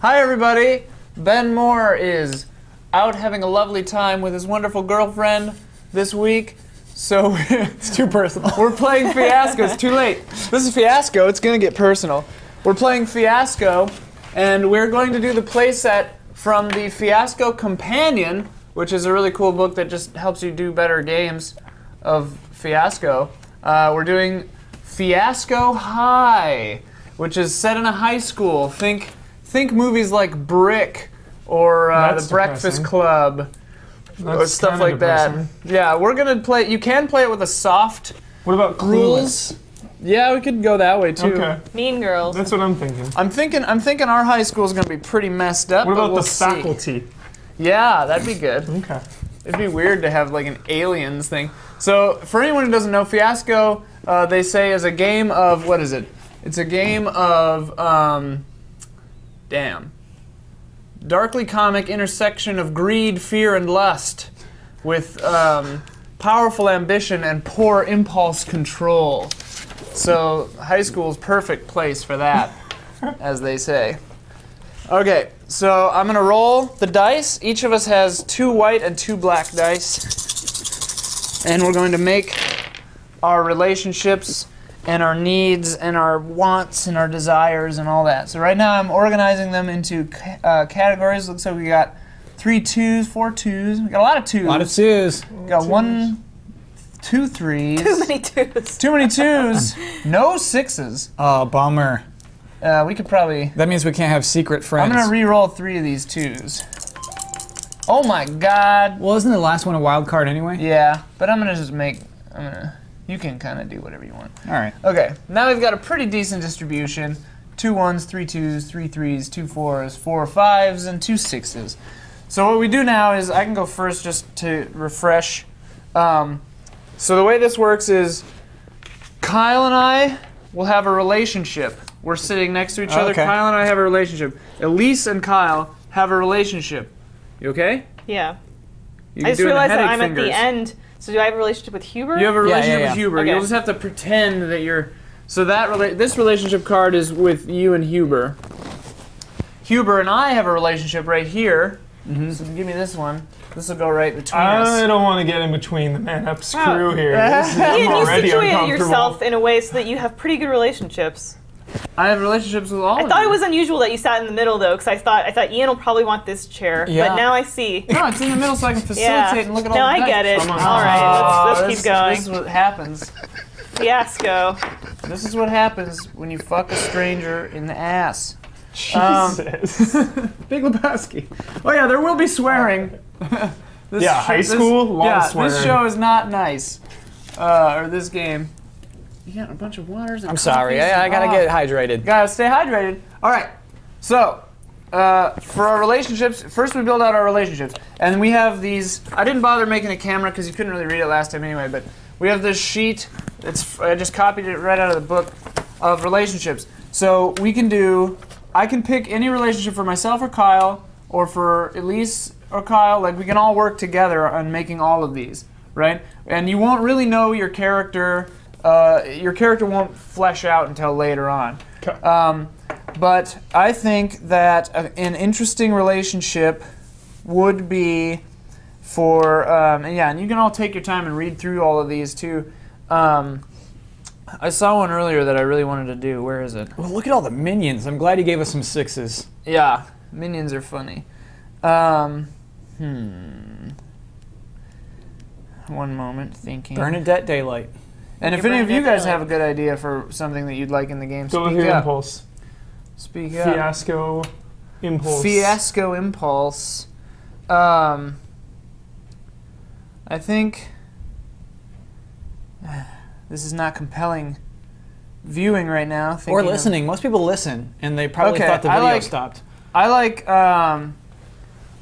Hi, everybody. Ben Moore is out having a lovely time with his wonderful girlfriend this week. So It's too personal. we're playing Fiasco. It's too late. This is Fiasco. It's going to get personal. We're playing Fiasco, and we're going to do the playset from the Fiasco Companion, which is a really cool book that just helps you do better games of Fiasco. Uh, we're doing Fiasco High, which is set in a high school. Think, think movies like Brick or uh, That's The Breakfast depressing. Club or That's stuff kinda like that. Yeah, we're gonna play. You can play it with a soft What about rules. Yeah, we could go that way too. Okay, Mean Girls. that's what I'm thinking. I'm thinking. I'm thinking our high school is gonna be pretty messed up. What but about we'll the see. faculty? Yeah, that'd be good. Okay. It'd be weird to have like an aliens thing. So for anyone who doesn't know, Fiasco, uh, they say is a game of what is it? It's a game of um, damn. Darkly comic intersection of greed, fear, and lust, with um, powerful ambition and poor impulse control. So high school is perfect place for that, as they say. Okay, so I'm gonna roll the dice. Each of us has two white and two black dice. And we're going to make our relationships and our needs and our wants and our desires and all that. So right now I'm organizing them into uh, categories. Looks like we got three twos, four twos. We got a lot of twos. A lot of twos. We got one, two threes. Too many twos. Too many twos. no sixes. Oh, bummer. Uh, we could probably. That means we can't have secret friends. I'm gonna re-roll three of these twos. Oh my god. well, isn't the last one a wild card anyway? Yeah, but I'm gonna just make. I'm gonna. You can kind of do whatever you want. All right. Okay, now we've got a pretty decent distribution. Two ones, three twos, three threes, two fours, four fives, and two sixes. So what we do now is I can go first just to refresh. Um, so the way this works is Kyle and I will have a relationship. We're sitting next to each other. Okay. Kyle and I have a relationship. Elise and Kyle have a relationship. You okay? Yeah. You I just doing the realized that I'm at the end. So do I have a relationship with Huber? You have a relationship yeah, yeah. with Huber. Okay. You'll just have to pretend that you're. So that rela- this relationship card is with you and Huber. Huber and I have a relationship right here. Mm-hmm. So give me this one. This will go right between I us. don't want to get in between the man up screw Oh. here. This is, Ian, you already situated yourself in a way so that you have pretty good relationships. I have relationships with all I of thought you. it was unusual that you sat in the middle though, because I thought I thought Ian will probably want this chair, Yeah. but now I see. No, it's in the middle so I can facilitate Yeah. and look at all No, I dice. get it. Come All on. right, let's, let's this, keep going. This is what happens. Fiasco. This is what happens when you fuck a stranger in the ass. Um, Jesus. Big Lebowski. Oh yeah, there will be swearing. This Yeah, high this- school, lot yeah, of swearing. this show is not nice. Uh, or this game. You got a bunch of waters. And I'm sorry. I, I gotta oh, get hydrated. Gotta stay hydrated. All right. So, uh, for our relationships, first we build out our relationships, and we have these. I didn't bother making a camera because you couldn't really read it last time anyway. But we have this sheet. It's I just copied it right out of the book of relationships. So we can do. I can pick any relationship for myself or Kyle, or for Elise or Kyle. Like we can all work together on making all of these, right? And you won't really know your character. Uh, your character won't flesh out until later on. Um, but I think that a- an interesting relationship would be for, um, and yeah, and you can all take your time and read through all of these too. Um, I saw one earlier that I really wanted to do. Where is it? Well, look at all the minions. I'm glad you gave us some sixes. Yeah, minions are funny. Um, hmm. One moment, thinking. Bernadette Daylight. And if any of you guys have a good idea for something that you'd like in the game, Go with speak your up. impulse. Speak up. Fiasco impulse. Fiasco Impulse. Um, I think this is not compelling viewing right now. Or thinking of- listening. Most people listen, and they probably Okay, thought the I video like- stopped. I like um,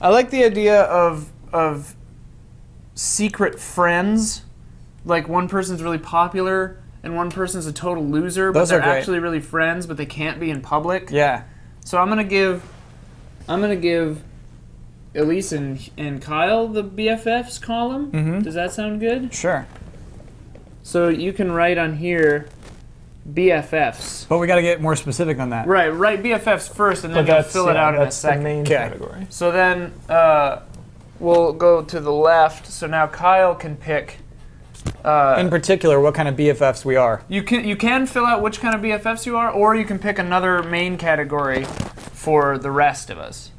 I like the idea of of secret friends. Like one person's really popular and one person's a total loser, but Those they're are great. actually really friends, but they can't be in public. Yeah. So I'm gonna give, I'm gonna give, Elise and and Kyle the BFFs column. Mhm. Does that sound good? Sure. So you can write on here, BFFs. But we got to get more specific on that. Right, write BFFs first, and then But you'll that's fill it yeah, out in a that's the second. main Okay. category. So then uh, we'll go to the left. So now Kyle can pick. Uh, In particular, what kind of BFFs we are. you can you can fill out which kind of BFFs you are, or you can pick another main category for the rest of us.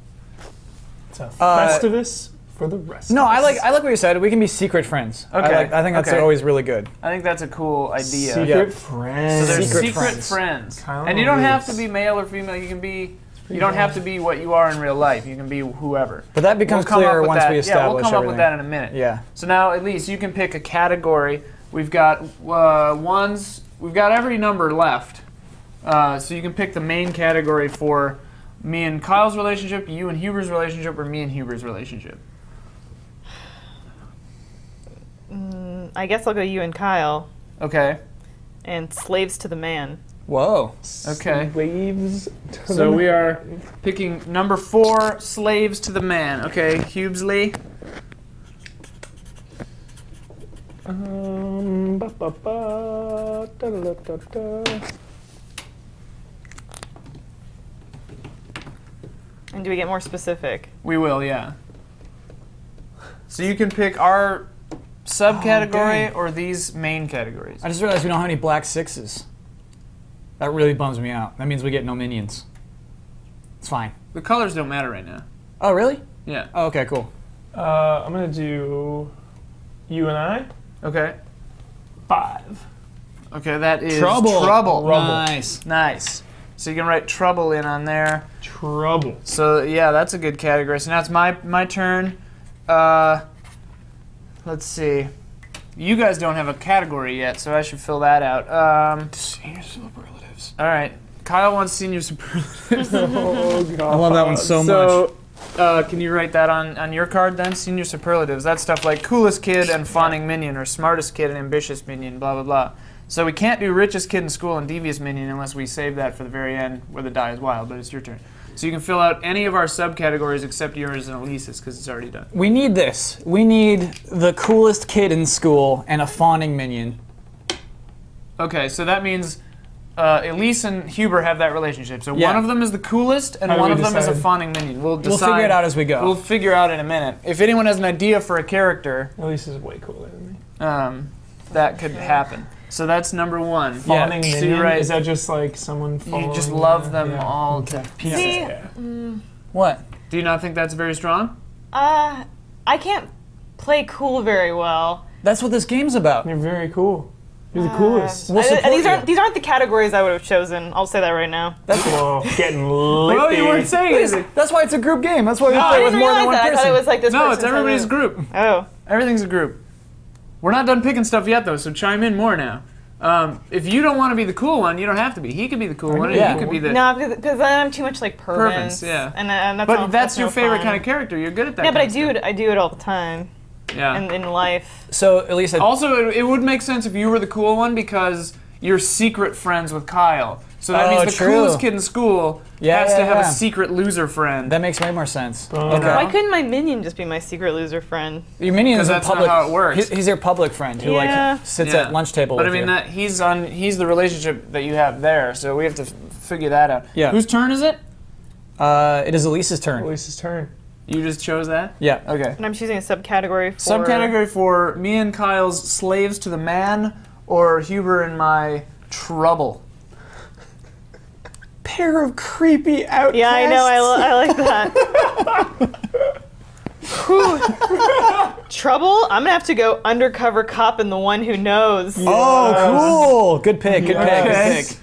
It's a Uh, Festivus for the rest. No, of I us. like I like what you said. We can be secret friends. I, Okay, like, I think that's okay. always really good. I think that's a cool idea. secret Yeah. So friends. there's Secret secret, friends. friends, and you don't have to be male or female. You can be. You don't have to be what you are in real life. You can be whoever. But that becomes We'll come up clear once that. we Yeah, we'll come everything. up with that in a minute. Yeah. So now, at least you can pick a category. We've got uh, ones. We've got every number left. Uh, so you can pick the main category for me and Kyle's relationship, you and Huber's relationship, or me and Huber's relationship. Mm, I guess I'll go you and Kyle Okay. and slaves to the man. Whoa. Okay. Slaves. So we are picking number four, slaves to the man. Okay, Hubesley. Um, ba, ba, ba, da, da, da, da, da. And do we get more specific? We will, yeah. So you can pick our subcategory dang. or these main categories. I just realized we don't have any black sixes. That really bums me out. That means we get no minions. It's fine. The colors don't matter right now. Oh, really? Yeah. Oh, okay, cool. Uh, I'm gonna do you and I. Okay. Five. Okay, that is Trouble. Trouble. Nice. Nice. So you can write trouble in on there. Trouble. So yeah, that's a good category. So now it's my my turn. Uh, let's see. You guys don't have a category yet, so I should fill that out. Um, Senior superlatives. all right. Kyle wants senior superlatives. oh god. I love that one so, much. so, uh, can you write that on, on your card then? Senior superlatives. That's stuff like coolest kid and fawning minion, or smartest kid and ambitious minion, blah, blah, blah. So we can't do richest kid in school and devious minion unless we save that for the very end where the die is wild, but it's your turn. So you can fill out any of our subcategories except yours and Elise's because it's already done. We need this. We need the coolest kid in school and a fawning minion. Okay, so that means uh, Elise and Huber have that relationship. So Yeah. one of them is the coolest and How one we of them is a fawning minion. We'll decide. We'll figure it out as we go. We'll figure out in a minute. If anyone has an idea for a character, Elise is way cooler than me. um, that could happen. So that's number one. Fawning So minion. you're right. Is that just like someone? You just love you? them Yeah. all to pieces. See, Yeah. What? Do you not think that's very strong? uh, I can't play cool very well. That's what this game's about. You're very cool. You're the Uh, coolest. We'll I- support these aren't you. these aren't the categories I would have chosen. I'll say that right now. That's Whoa, getting lit. Well, you weren't saying anything. That's why it's a group game. That's why we No, play I with didn't more than realize one that. I person. thought it was like this. No, it's person everybody's said group. Oh, Everything's a group. We're not done picking stuff yet, though, so chime in more now. Um, if you don't want to be the cool one, you don't have to be. He could be the cool one, and Yeah. you could be the. no, because then I'm too much like Pervins. Pervins, yeah. And, uh, and that's but not- that's, your no favorite fun. kind of character. You're good at that. Yeah, but I kind do of it. I do it all the time stuff. Yeah. in, in life. So at least I, Also, it, it would make sense if you were the cool one because you're secret friends with Kyle. So that Oh, means the true. coolest kid in school Yeah, has yeah, to have yeah. a secret loser friend. that makes way more sense. Okay. Why couldn't my minion just be my secret loser friend? Your minion is a that's not public. how it works. he- he's your public friend who Yeah. like sits Yeah. at lunch table But I mean you. that he's on he's the relationship that you have there, so we have to f- figure that out. Yeah. Whose turn is it? uh, it is Elise's turn. Elise's turn. You just chose that? Yeah. Okay. And I'm choosing a subcategory for Subcategory for me and Kyle's slaves to the man or Huber and my trouble. Pair of creepy outcasts. Yeah, I know. I, li- I like that. Trouble. I'm gonna have to go undercover cop and the one who knows. Oh, cool. Good pick. Good pick. Good pick. So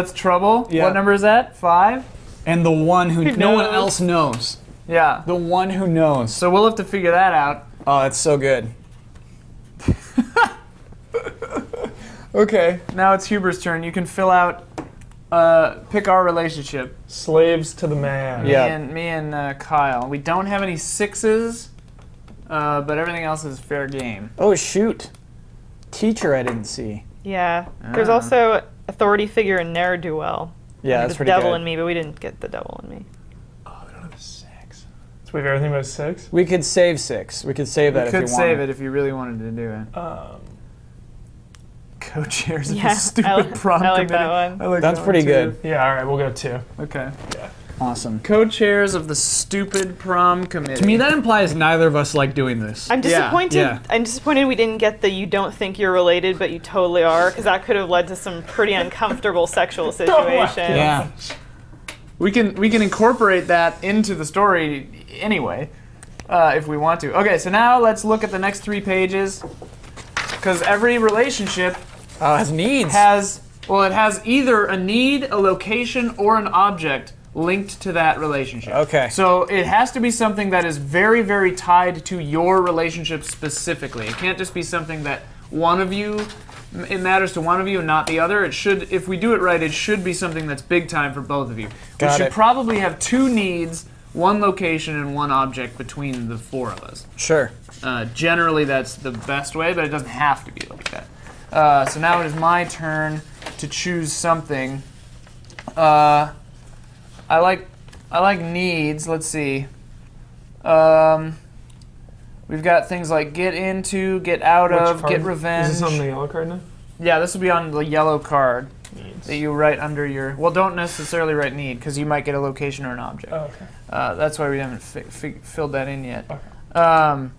that's trouble. Yeah. What number is that? Five? And the one who no one else knows. Yeah. The one who knows. So we'll have to figure that out. Oh, that's so good. Okay. Now it's Huber's turn. You can fill out, uh, pick our relationship. Slaves to the man. Yeah. Me and, me and uh, Kyle. We don't have any sixes, uh, but everything else is fair game. Oh shoot. Teacher, I didn't see. Yeah. There's Ah. also authority figure and ne'er do well. Yeah, that's the pretty devil good. in me, but we didn't get the devil in me. Oh, we don't have a six. So we have everything but six. We could save six. We could save that You if could you save wanted. it if you really wanted to do it. Um, Co-chairs of the stupid I like- prom I like committee. that one. I like That's that pretty one, good. Yeah, all right, we'll go two. Okay. Yeah. Awesome. Co-chairs of the stupid prom committee. To me, that implies neither of us like doing this. I'm Yeah, disappointed. yeah. I'm disappointed we didn't get the "you don't think you're related, but you totally are" because that could have led to some pretty uncomfortable sexual situations. Yeah. we can we can incorporate that into the story anyway, uh, if we want to. Okay, so now let's look at the next three pages, because every relationship it has needs. has well, it has either a need, a location, or an object linked to that relationship. Okay. So it has to be something that is very, very tied to your relationship specifically. It can't just be something that one of you it matters to one of you and not the other. It should if we do it right, it should be something that's big time for both of you. Got we should it. probably have two needs, one location and one object between the four of us. Sure. Uh, generally, that's the best way, but it doesn't have to be like that. Uh, so now it is my turn to choose something. Uh, I like I like needs. Let's see. Um, we've got things like get into, get out Which of, card? get revenge. Is this on the yellow card now? yeah, this will be on the yellow card Needs. that you write under your. Well, don't necessarily write need because you might get a location or an object. Oh, okay. Uh, that's why we haven't fi- fi- filled that in yet. Okay. Um,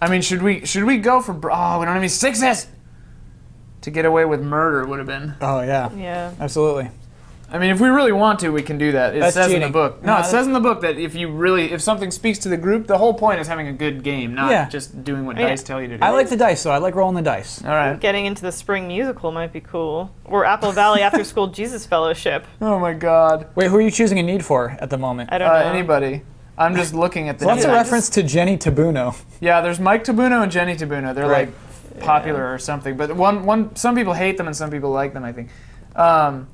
I mean, should we should we go for? br- Oh, we don't have any sixes. To get away with murder would have been. Oh yeah. Yeah. Absolutely. I mean, if we really want to, we can do that. It That's says in the book. No, No, it says in the book that if you really, if something speaks to the group, the whole point is having a good game, not Yeah. just doing what Yeah. dice tell you to do. I like the dice though. I like rolling the dice. All right. Getting into the spring musical might be cool, or Apple Valley After School Jesus Fellowship. Oh my God. Wait, who are you choosing a need for at the moment? I don't Uh, know. anybody. I'm just looking at the. Well, that's a reference to Jenny Tabuno. Yeah, there's Mike Tabuno and Jenny Tabuno. They're Right. like popular or something. But one, one, some people hate them and some people like them. I think. Um,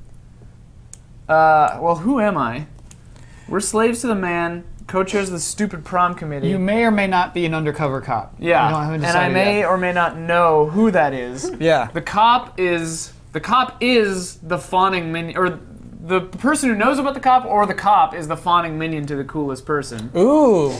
uh, well, who am I? We're slaves to the man. Co-chairs the stupid prom committee. You may or may not be an undercover cop. yeah, You don't- and I may yet. or may not know who that is. Yeah. The cop is the cop is the fawning minion, or the person who knows about the cop, or the cop is the fawning minion to the coolest person. Ooh.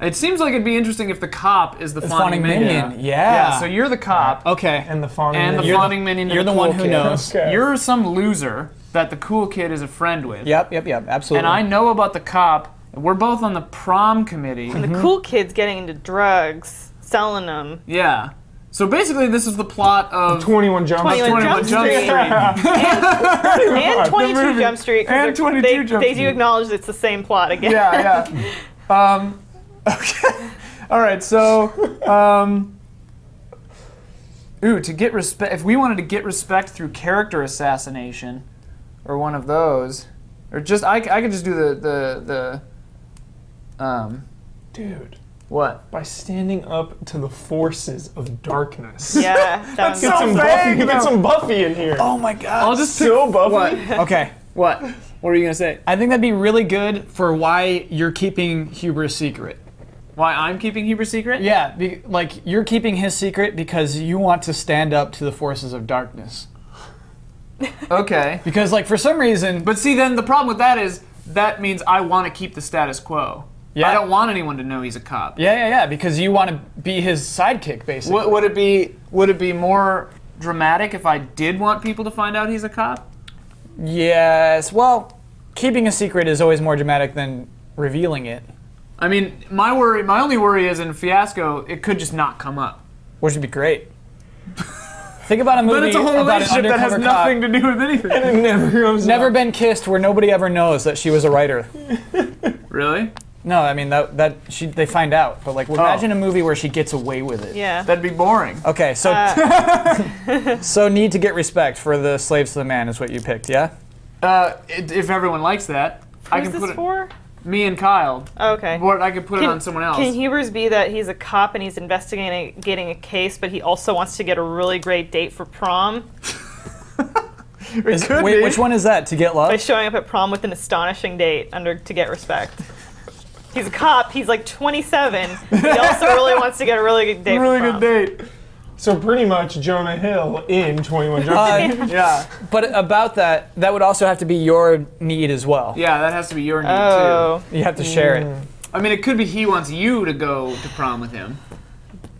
It seems like it'd be interesting if the cop is the, fawning, fawning minion, yeah. Yeah. So you're the cop, Okay. And the fawning. and the minion. fawning minion. to you're the cool one who kid. knows. Okay. You're some loser that the cool kid is a friend with. Yep. Yep. Yep. Absolutely. And I know about the cop. We're both on the prom committee. And the cool kids getting into drugs, selling them. yeah. So basically, this is the plot of 21 Jump 21 21 Jump Jump Street. Street. and 22. Jump Street. 'cause And 22 they, Jump they do acknowledge it's the same plot again. yeah, yeah. Um, okay. All right. So, um, ooh, to get respect. If we wanted to get respect through character assassination, or one of those, or just I, I could just do the the the, um, Dude, what? by standing up to the forces of darkness. Yeah, that That's was Get so some vague, Buffy. Get some Buffy in here. oh my god. I'll just pick, so Buffy. what? Okay. What? What are you gonna say? I think that'd be really good for why you're keeping Huber's secret. Why I'm keeping Huber secret? Yeah, be, like you're keeping his secret because you want to stand up to the forces of darkness. Okay. Because like for some reason, But see, then the problem with that is that means I want to keep the status quo. Yeah. I don't want anyone to know he's a cop. yeah, yeah, yeah, because you want to be his sidekick basically. Would, would it be would it be more dramatic if I did want people to find out he's a cop? Yes. Well, keeping a secret is always more dramatic than revealing it, I mean, my worry, my only worry is in Fiasco, it could just not come up. which would be great. Think about a movie But it's a whole about an relationship that has undercover cop. nothing to do with anything. And It never comes Never up. been kissed where nobody ever knows that she was a writer. really? No, I mean that that she they find out. But like Oh. imagine a movie where she gets away with it. Yeah. That'd be boring. Okay, so Uh, so need to get respect for the slaves to the man is what you picked, yeah? Uh, it, if everyone likes that, I who's can this put it. for? Me and Kyle. Oh, okay. Or I could put it on someone else. Can Hubers be that he's a cop and he's investigating getting a case, but he also wants to get a really great date for prom It Is- could wait, be. which one is that? To get love? by love? showing up at prom with an astonishing date under to get respect. He's a cop. He's like 27. He also really wants to get a really good date. Really for prom. good date. So pretty much Jonah Hill in 21 Jump Street. Uh, Yeah. but about that, that would also have to be your need as well. Yeah, that has to be your need Oh, too. You have to share it. I mean, it could be he wants you to go to prom with him.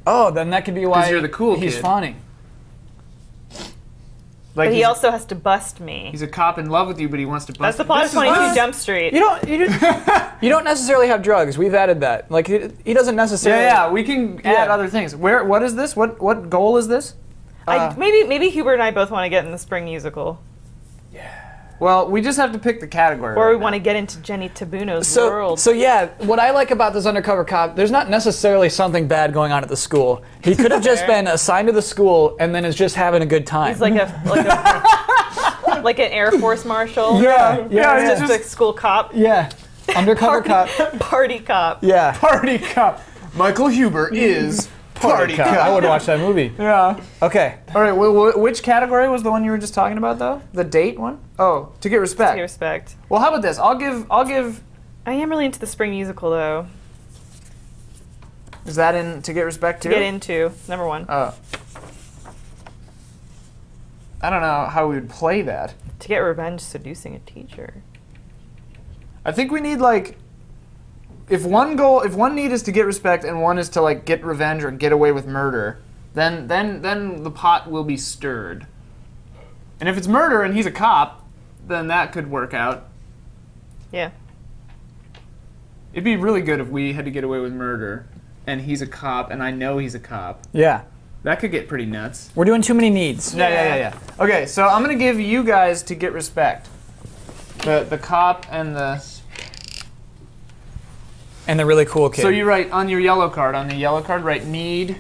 Oh, then that could be why you're the cool he's kid. fawning. Like But he also has to bust me. he's a cop in love with you, but he wants to bust. That's the you. plot of 22. Jump Street. You don't. You, don't- you don't necessarily have drugs. We've added that. Like he, he doesn't necessarily. yeah. yeah. We can add Yeah. other things. Where? What is this? What? What goal is this? I, Uh, maybe maybe Hubert and I both want to get in the spring musical, Well, we just have to pick the category. or right we now. want to get into Jenny Tabuno's So, world. so yeah, what I like about this undercover cop, there's not necessarily something bad going on at the school. He could have just been assigned to the school and then is just having a good time. He's like a like a like an Air Force marshal. yeah, yeah, Yeah, Just a school cop, yeah. Undercover cop. party cop. Yeah. Party Cop. Michael Huber is Party Cop. I would watch that movie. Yeah. Okay. All right. Wh- wh- which category was the one you were just talking about, though? The date one? Oh, to get respect. Pay respect. Well, how about this? I'll give. I'll give. I am really into the spring musical though. Is that in to get respect too? To get into number one. Oh. I don't know how we would play that. To get revenge seducing a teacher. I think we need like. If one goal, if one need is to get respect, and one is to like get revenge or get away with murder, then then then the pot will be stirred. And if it's murder and he's a cop, then that could work out. Yeah. It'd be really good if we had to get away with murder, and he's a cop, and I know he's a cop. Yeah. That could get pretty nuts. We're doing too many needs. Yeah, yeah, yeah, yeah. Okay, so I'm gonna give you guys to get respect. The the cop and the. And the really cool kid. So you write on your yellow card. On the Yellowcard, write need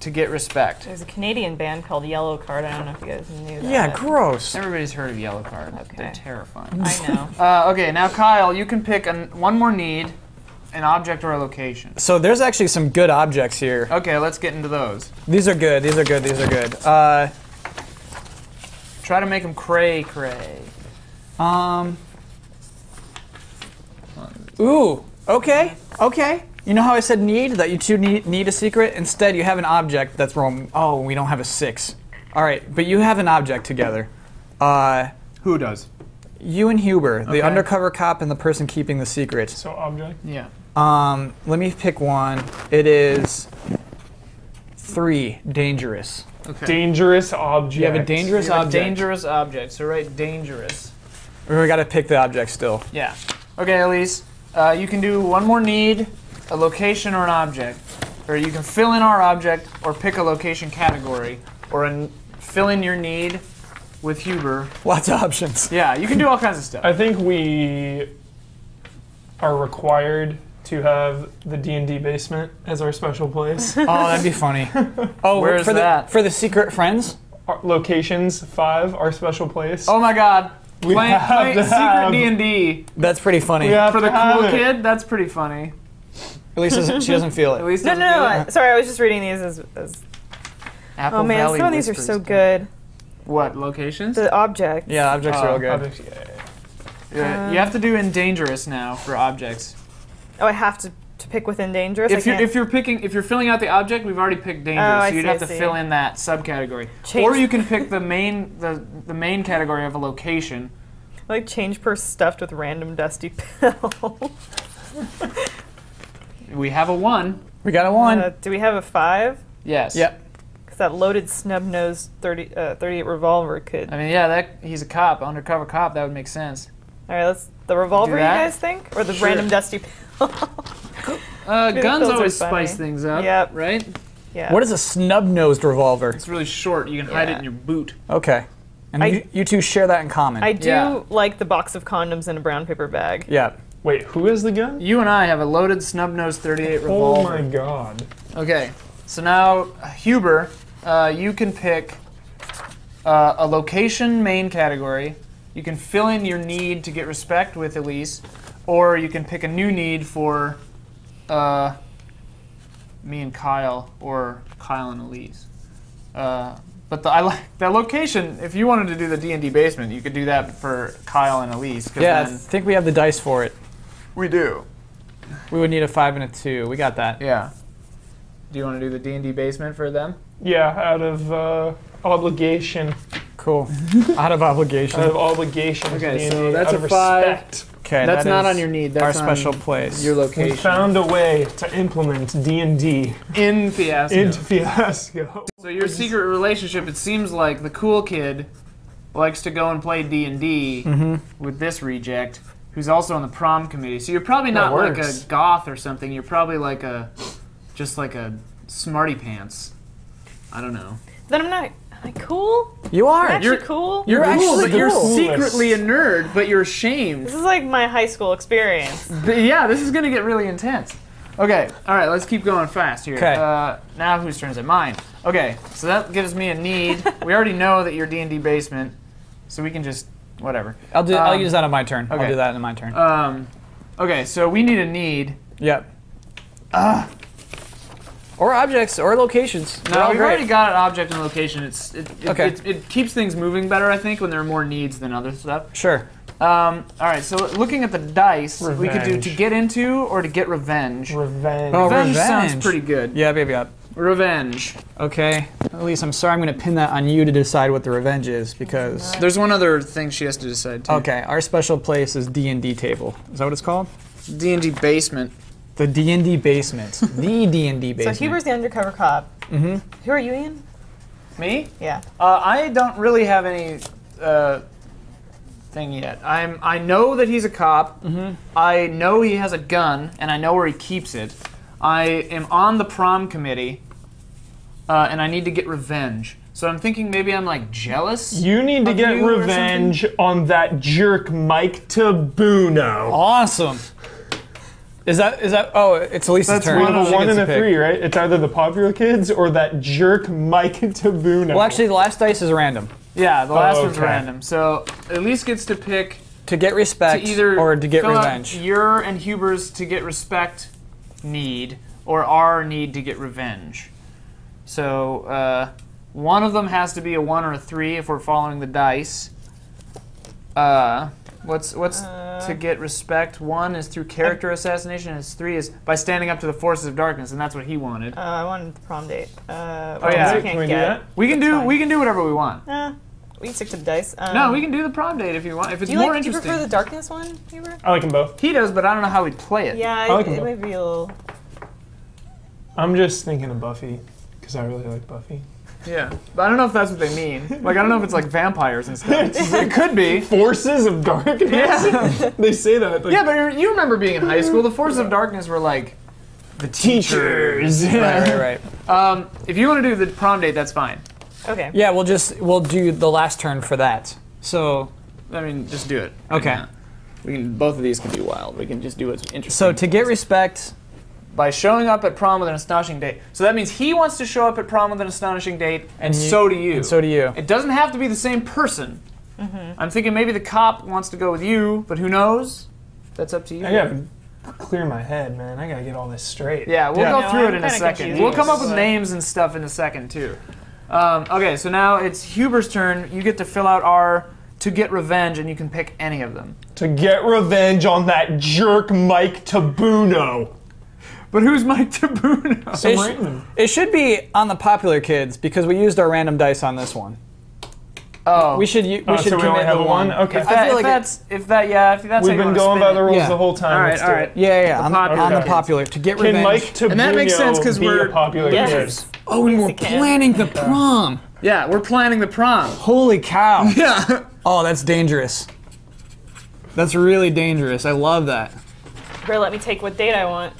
to get respect. There's a Canadian band called Yellowcard. I don't know if you guys knew that. yeah, gross. Everybody's heard of yellow card. Okay. They're terrifying. I know. Uh, okay, now Kyle, you can pick an, one more need, an object or a location. So there's actually some good objects here. Okay, let's get into those. These are good. These are good. These are good. Uh, Try to make them cray cray. um. Ooh. Okay. Okay. You know how I said need that you two need need a secret. Instead, you have an object that's wrong. Oh, we don't have a six. All right, but you have an object together. Uh, Who does? you and Huber, the undercover cop and the person keeping the secret. So object. Yeah. Um, let me pick one. It is three. Dangerous. Okay. Dangerous object. You have a dangerous You have a object. dangerous object. So write dangerous. We got to pick the object still. Yeah. Okay, Elise. Uh, you can do one more need, a location or an object, or you can fill in our object or pick a location category, or an, fill in your need with Huber. Lots of options. Yeah, you can do all kinds of stuff. I think we are required to have the D and D basement as our special place. Oh, that'd be funny. Oh, Where is for that? the for the secret friends? Our locations five, our special place. Oh my God. We Play, have play secret D and D That's pretty funny. We have for the cool it. kid. That's pretty funny. At least doesn't- she doesn't feel it. At it. least No, no, doesn't no. feel Sorry, I was just reading these as. as Apple oh man, Valley some of these are Whispers. so good. What locations? The objects. Yeah, objects are Oh, real good. Objects, yeah. Yeah, you have to do in dangerous now for objects. Oh, I have to, to pick within dangerous. I If you're can't- if you're picking if you're filling out the object, we've already picked dangerous, Oh, I so you'd see, have I to see. fill in that subcategory. Change- Or you can pick the main the the main category of a location. like change purse stuffed with random dusty pill. We have a one. We got a one. Uh, do we have a five? Yes. yep. Because that loaded snub nosed 30, uh, 38 revolver could. I mean, yeah, that he's a cop, undercover cop. That would make sense. All right, let's. The revolver, you guys think, or the Sure. random dusty pill? Uh, guns always spice things up. Yep. Right. yeah. What is a snub-nosed revolver? It's really short. You can hide it in your boot. Okay. And I- you, you two share that in common. I do Yeah. like the box of condoms in a brown paper bag. yeah. Wait, who has the gun? You and I have a loaded snub-nosed 38 revolver. Oh revolver. my god. Okay, so now uh, Huber, uh, you can pick uh, a location main category. You can fill in your need to get respect with Elise, or you can pick a new need for uh, me and Kyle, or Kyle and Elise. Uh, but the, I like that location. If you wanted to do the D and D basement, you could do that for Kyle and Elise. 'cause Yeah, I think we have the dice for it. we do. We would need a five and a two. We got that. Yeah. Do you want to do the D and D basement for them? Yeah, out of uh, obligation. Cool. Out of obligation. Out of obligation. Okay, so that's out of a five. respect. Okay, That's that not on your need. our That's on special place. Your location. We found a way to implement D and D in Fiasco. into Fiasco. so your secret relationship, it seems like the cool kid likes to go and play D and D Mm-hmm. with this reject, who's also on the prom committee. So you're probably not like a goth or something. You're probably like a, just like a smarty pants. I don't know. Then I'm not. Am I cool? You are. I'm actually You're- cool. You're cool, actually but you're secretly a nerd, but you're ashamed. This is like my high school experience. But yeah, this is gonna get really intense. Okay, all right, let's keep going fast here. 'Kay. Uh, now whose turn is it? Mine. Okay, so that gives me a need. we already know that you're D and D basement, so we can just whatever. I'll do. I'll Um, use that on my turn. I'll okay. do that in my turn. Um, okay, so we need a need. yep. Or objects or locations. No, all we've great. already got an object and location. It's it, it, Okay. it, it keeps things moving better, I think, when there are more needs than other stuff. Sure. Um, all right, so looking at the dice, we could do to get into or to get revenge. Revenge. Oh, Revenge, revenge. sounds pretty good. Yeah, baby up. Revenge. Okay. Elise, I'm sorry. I'm going to pin that on you to decide what the revenge is because. There's one other thing she has to decide too. Okay, our special place is D and D table. Is that what it's called? D and D basement. The D and D basement. the D and D basement. So basement. Huber's the undercover cop. Mm-hmm. Who are you, Ian? Me? Yeah. Uh, I don't really have any uh, thing yet. I'm. I know that he's a cop. I know he has a gun, and I know where he keeps it. I am on the prom committee, uh, and I need to get revenge. So I'm thinking maybe I'm like jealous. You need to Of get revenge on that jerk Mike Tabuno. awesome. Is that is that? Oh, it's Elisa's That's turn. We have one a She one and to a pick. three, right? It's either the popular kids or that jerk Mike Tabuno. Well, actually, the last dice is random. Yeah, the last one's okay. random. So Elise gets to pick To get to respect either or to get fill out revenge. your and Huber's to get respect need or our need to get revenge. So uh, one of them has to be a one or a three if we're following the dice. Uh, what's what's to get respect? One is through character assassination, and three is by standing up to the forces of darkness, and that's what he wanted. Uh, I wanted the prom date. Uh, Oh, yeah. I Can can't we do that? we can do fine. we can do whatever we want. Uh, we can stick to the dice. Um, No, we can do the prom date if you want. If it's Do you more like? Do you interesting. prefer the darkness one, Huber? I like them both. he does, but I don't know how we'd play it. Yeah, I like it, them it both. might be a little. I'm just thinking of Buffy because I really like Buffy. Yeah, but I don't know if that's what they mean. Like, I don't know if it's like vampires and stuff. it could be. Forces of darkness. Yeah. they say that. Like, Yeah, but you're- remember being in high school. The forces of darkness were like the teachers. teachers. Right, right, right. Um, if you want to do the prom date, that's fine. Okay. Yeah, we'll just we'll do the last turn for that. So I mean, just do it. Okay. Yeah. We can. Both of these can be wild. We can just do what's interesting. so to get respect, by showing up at prom with an astonishing date. So that means he wants to show up at prom with an astonishing date, and, you- so do you. and so do you. It doesn't have to be the same person. I'm thinking maybe the cop wants to go with you, but who knows? That's up to you. I gotta clear my head, man. I gotta get all this straight. Yeah, we'll Yeah. go No, through I'm it in a second. confused, We'll come up with but- names and stuff in a second too. Um, okay, so now it's Huber's turn. You get to fill out our to get revenge, and you can pick any of them. To get revenge on that jerk Mike Tabuno. But who's Mike Tabuno? Some It sh- random. it should be on the popular kids because we used our random dice on this one. Oh, We should u- we Oh, should so we commit only have the one? one. Okay. If, that, I feel if like it- that's if that yeah, if that's We've been going by the rules Yeah. the whole time. All right, Let's all do right. it. Yeah, yeah, on, popular on the popular to get Can revenge. Mike Tabuno And that makes sense 'cause be we're- a popular Yes. kid? oh, and we're Yes, it can. planning the prom. Yeah, we're planning the prom. Holy cow! Yeah. Oh, that's dangerous. That's really dangerous. I love that. Better let me take what date I want.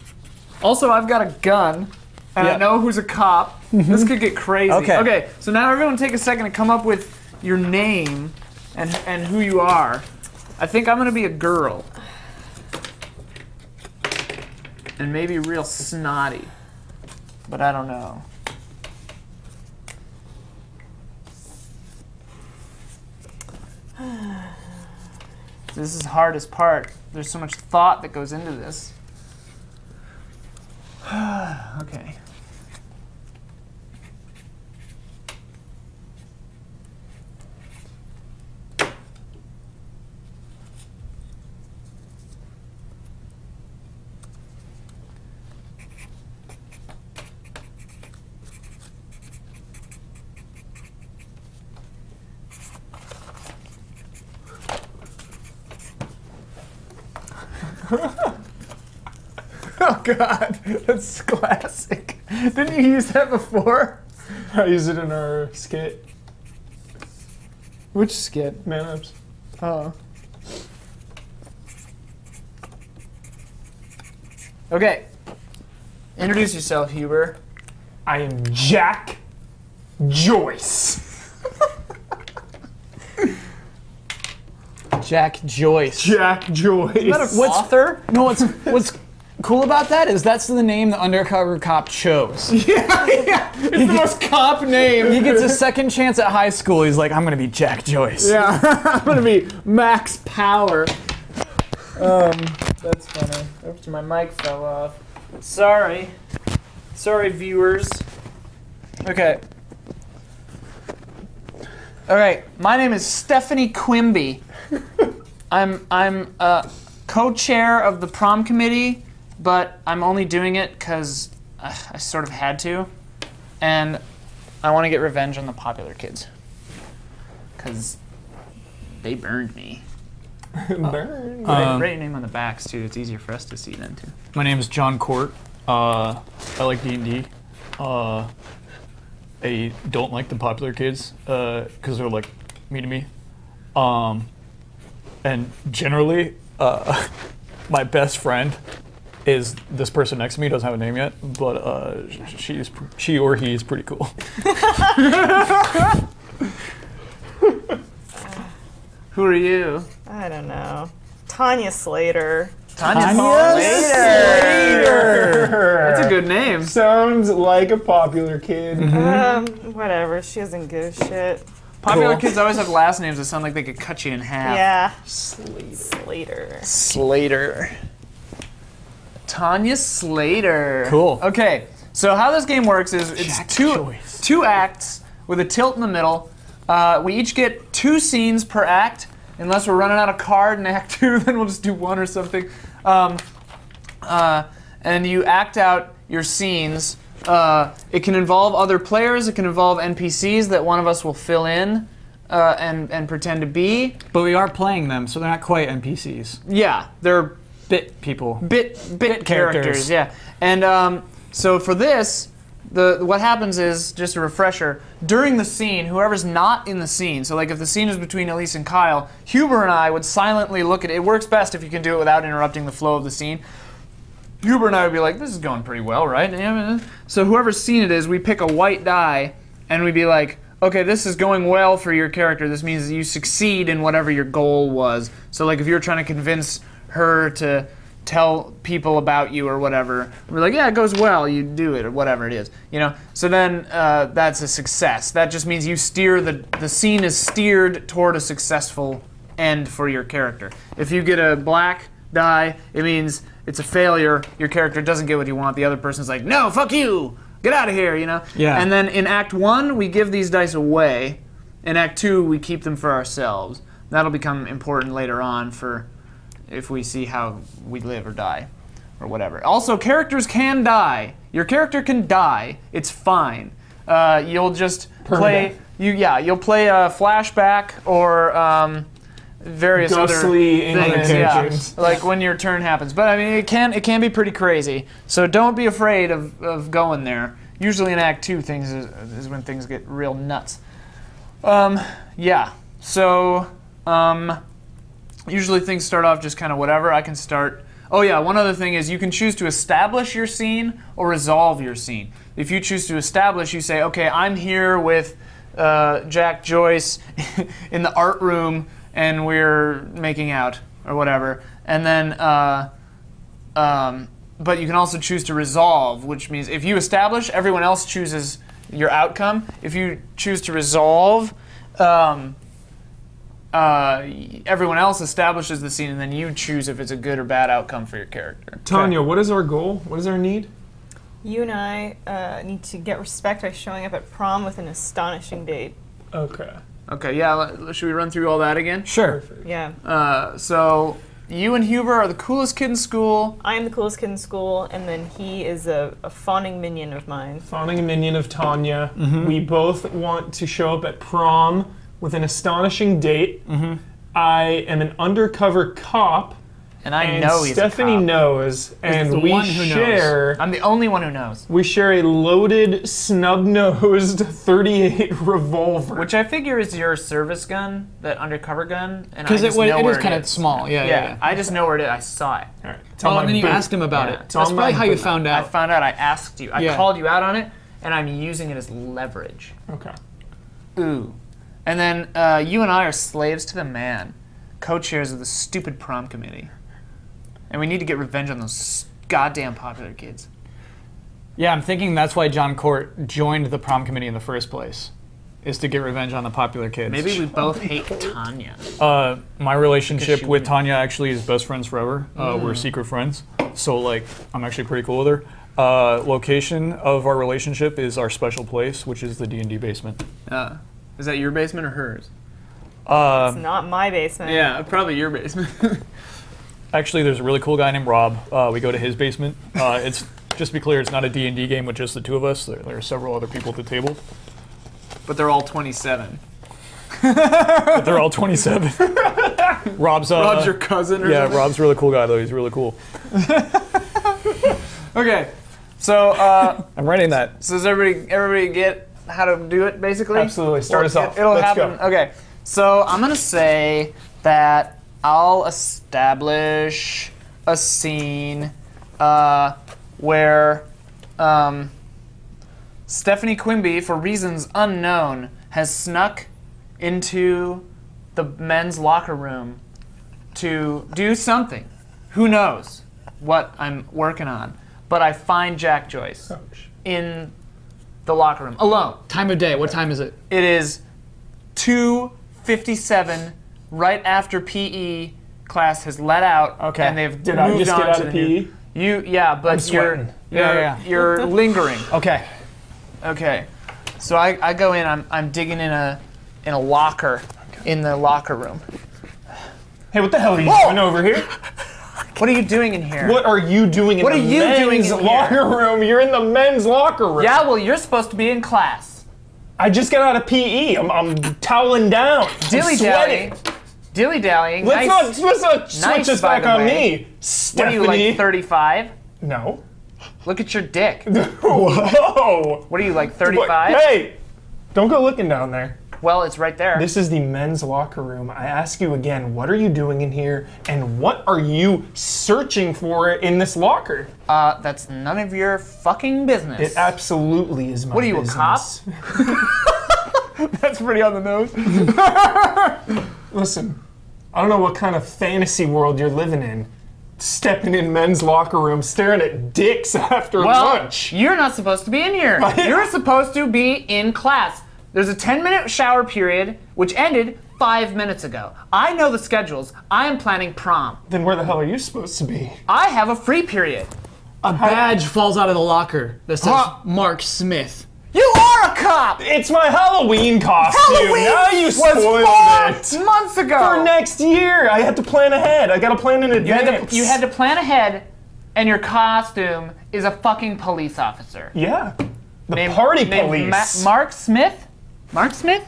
Also, I've got a gun, and Yeah. I know who's a cop. Mm-hmm. This could get crazy. Okay. Okay. So now everyone take a second to come up with your name and and who you are. I think I'm gonna be a girl. And maybe real snotty. But I don't know. This is the hardest part. There's so much thought that goes into this. okay. Oh god, that's classic. Didn't you use that before? I use it in our skit. Which skit? Man ups. Oh. Okay. Introduce yourself, Huber. I am Jack Joyce. Jack Joyce. Jack Joyce. What's Author? no? it's what's cool about that is that's the name the undercover cop chose. yeah, yeah. It's the most cop name. He gets a second chance at high school. He's like, I'm gonna be Jack Joyce. Yeah, I'm gonna be Max Power. Um, that's funny. Oops, my mic fell off. Sorry. Sorry, viewers. Okay. All right. My name is Stephanie Quimby. I'm I'm uh, co-chair of the prom committee, but I'm only doing it because uh, I sort of had to, and I want to get revenge on the popular kids. Cause they burned me. Burn. Write, Um, write your name on the backs too. It's easier for us to see then too. My name is John Court. Uh, I like D and D. Uh, I don't like the popular kids because they're like mean to me. Um, and generally, uh, my best friend is this person next to me. Doesn't have a name yet, but uh, she's she or he is pretty cool. Who are you? I don't know. Tanya Slater. Tanya, Slater. Slater. That's a good name. Sounds like a popular kid. Um, whatever. She doesn't give a shit. Popular Cool. kids always have last names that sound like they could cut you in half. Yeah. Slater. Slater. Tanya Slater. Cool. Okay, so how this game works is it's Jack two two acts with a tilt in the middle. Uh, we each get two scenes per act. Unless we're running out of card in Act Two, then we'll just do one or something. Um, uh, and you act out your scenes. Uh, it can involve other players. It can involve NPCs that one of us will fill in uh, and and pretend to be. But we are playing them, so they're not quite NPCs. Yeah, they're Bit people. bit bit, characters. characters. Yeah, and um, so for this, the what happens is just a refresher during the scene. Whoever's not in the scene, so like if the scene is between Elise and Kyle, Huber and I would silently look at it. It works best if you can do it without interrupting the flow of the scene. Huber and I would be like, "This is going pretty well, right?" So whoever's scene it is, we pick a white die, and we'd be like, "Okay, this is going well for your character. This means that you succeed in whatever your goal was." So like if you're trying to convince her to tell people about you or whatever, we're like, "Yeah, it goes well. You do it or whatever it is." You know. So then uh, that's a success. That just means you steer the the scene is steered toward a successful end for your character. If you get a black die, it means it's a failure. Your character doesn't get what you want. The other person's like, no, fuck you, get out of here, you know. Yeah. And then in Act One, we give these dice away. In Act Two, we keep them for ourselves. That'll become important later on for if we see how we live or die, or whatever. Also, characters can die. Your character can die. It's fine. Uh, you'll just play. You yeah. You'll play a flashback or. Um, various Ghostly other things, yeah, like when your turn happens. But I mean, it can it can be pretty crazy. So don't be afraid of, of going there. Usually in Act Two, things is, is when things get real nuts. Um, yeah. So um, usually things start off just kind of whatever. I can start. Oh yeah, one other thing is you can choose to establish your scene or resolve your scene. If you choose to establish, you say, okay, I'm here with uh, Jack Joyce in the art room and we're making out or whatever. And then, uh, um, but you can also choose to resolve, which means if you establish, everyone else chooses your outcome. If you choose to resolve, um, uh, everyone else establishes the scene, and then you choose if it's a good or bad outcome for your character. Tanya, what is our goal? What is our need? You and I uh, need to get respect by showing up at prom with an astonishing date. Okay. Okay, yeah. Should we run through all that again? Sure. Yeah. Uh, so you and Huber are the coolest kid in school. I am the coolest kid in school, and then he is a, a fawning minion of mine. Fawning minion of Tanya. We both want to show up at prom with an astonishing date. I am an undercover cop, and I And know he's Stephanie a cop. knows, and the we one who knows. share I'm the only one who knows. we share a loaded, snub-nosed 38 revolver. Which I figure is your service gun, that undercover gun, and I Because it, just wa- know it where is kind of small. Yeah, yeah. Yeah, yeah. I just know where it is. I saw it. All right, tell Oh, and then you boot. asked him about Yeah. it. It's That's on probably how you found out. I found out. I asked you. I Yeah. called you out on it, and I'm using it as leverage. Okay. Ooh. And then uh, you and I are slaves to the man, co-chairs of the stupid prom committee, and we need to get revenge on those goddamn popular kids. Yeah, I'm thinking that's why John Court joined the prom committee in the first place, is to get revenge on the popular kids. Maybe we both hate Tanya. Uh, my relationship with would- Tanya actually is best friends forever. Uh, We're secret friends, so like I'm actually pretty cool with her. Uh, location of our relationship is our special place, which is the D and D basement. Uh, is that your basement or hers? Uh, It's not my basement. Yeah, probably your basement. actually, there's a really cool guy named Rob. Uh, we go to his basement. Uh, it's just to be clear, it's not a D and D game with just the two of us. There, there are several other people at the table, but they're all 27. but they're all 27. Rob's uh, Rob's your cousin or yeah, something? Rob's a really cool guy though. He's really cool. Okay. So, uh, I'm writing that. so does everybody everybody get how to do it basically? Absolutely. Start us off. it- It'll Let's happen. go. Okay. So I'm gonna say that I'll establish a scene uh, where um, Stephanie Quimby, for reasons unknown, has snuck into the men's locker room to do something. Who knows what I'm working on? But I find Jack Joyce in the locker room alone. Time of day. What time is it? It is 2:57 right after PE class has let out Okay. and they've Did I moved just on get out to of the new- PE? You yeah, but I'm you're you're, Yeah, yeah. you're lingering. Okay. Okay. So I, I go in, I'm I'm digging in a in a locker in the locker room. Hey, what the hell are you Whoa! doing over here? What are you doing in here? What are you doing in What the are you men's doing in here? locker room? You're in the men's locker room. Yeah, well, you're supposed to be in class. I just got out of PE. I'm, I'm toweling down. Dilly dallying. Dilly dallying. Let's nice. not let's not switch this back on way. me, What are Stephanie. you like 35? no. Look at your dick. Whoa. What are you like 35? Hey, don't go looking down there. Well, it's right there. This is the men's locker room. I ask you again, what are you doing in here, and what are you searching for in this locker? Uh, that's none of your fucking business. It absolutely is my business. What are you, a cop? that's pretty on the nose. Listen, I don't know what kind of fantasy world you're living in. Stepping in men's locker rooms, staring at dicks after Well, lunch. you're not supposed to be in here. You're supposed to be in class. There's a 10 minute shower period, which ended five minutes ago. I know the schedules. I am planning prom. Then where the hell are you supposed to be? I have a free period. A badge falls out of the locker that says Huh. Mark Smith. You are a cop! It's my Halloween costume. Halloween now you was spoiled four it. months ago. For next year, I had to plan ahead. I got to plan in you, advance. had to, you had to plan ahead, and your costume is a fucking police officer. Yeah. The Named- party police. Ma- Mark Smith? Mark Smith?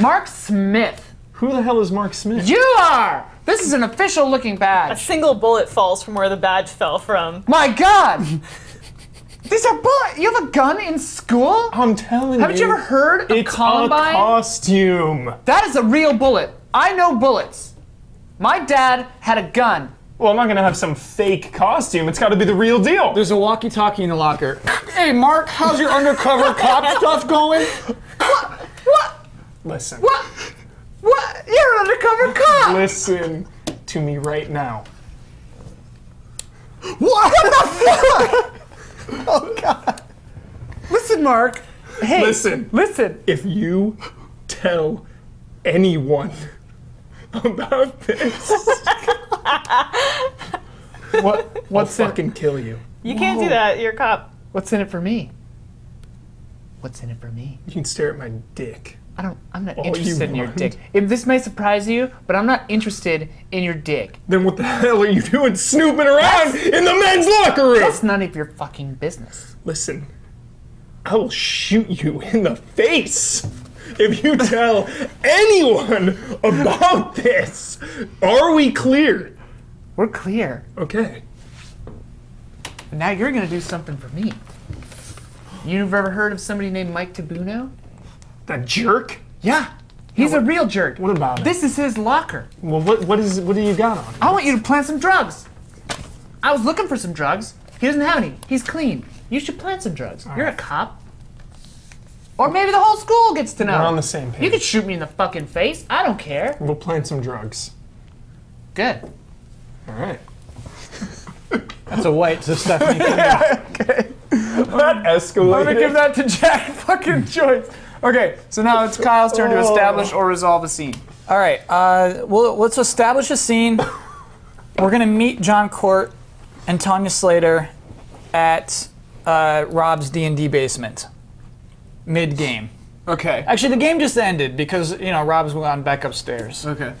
Mark Smith. Who the hell is Mark Smith? You are! This is an official looking badge. A single bullet falls from where the badge fell from. My god! These are bullets. You have a gun in school? I'm telling you. Haven't you ever heard of It's Columbine? a costume. that is a real bullet. I know bullets. My dad had a gun. Well, I'm not gonna have some fake costume. It's got to be the real deal. There's a walkie-talkie in the locker. Hey, Mark, how's your undercover cop stuff going? What? What? Listen. What? What? You're an undercover cop. Listen to me right now. What the fuck? oh god. Listen, Mark. Hey. Listen. Listen. If you tell anyone about this, What? I'll What's in? fucking kill you. You can't do that. You're a cop. What's in it for me? What's in it for me? You can stare at my dick. I don't. I'm not All you interested in your want. dick. If this may surprise you, but I'm not interested in your dick. Then what the hell are you doing snooping around in the men's locker room? That's none of your fucking business. Listen, I will shoot you in the face if you tell anyone about this. Are we clear? We're clear. Okay. Now you're gonna do something for me. You've ever heard of somebody named Mike Tabuno? The jerk? Yeah. He's a real jerk. What about it? This is his locker. Well, what what is what do you got on? I want you to plant some drugs. I was looking for some drugs. He doesn't have any. He's clean. You should plant some drugs. You're a cop. Or maybe the whole school gets to know. We're on the same page. You could shoot me in the fucking face. I don't care. We'll plant some drugs. Good. All right. That's a white to Stephanie. Yeah, okay. That escalated. I'm gonna give that to Jack fucking Joyce. Okay, so now it's Kyle's turn to establish or resolve a scene. All right. Uh, well, let's establish a scene. We're gonna meet John Court and Tanya Slater at uh, Rob's D and D basement, mid game. Okay. Actually, the game just ended because you know Rob's gone back upstairs. Okay.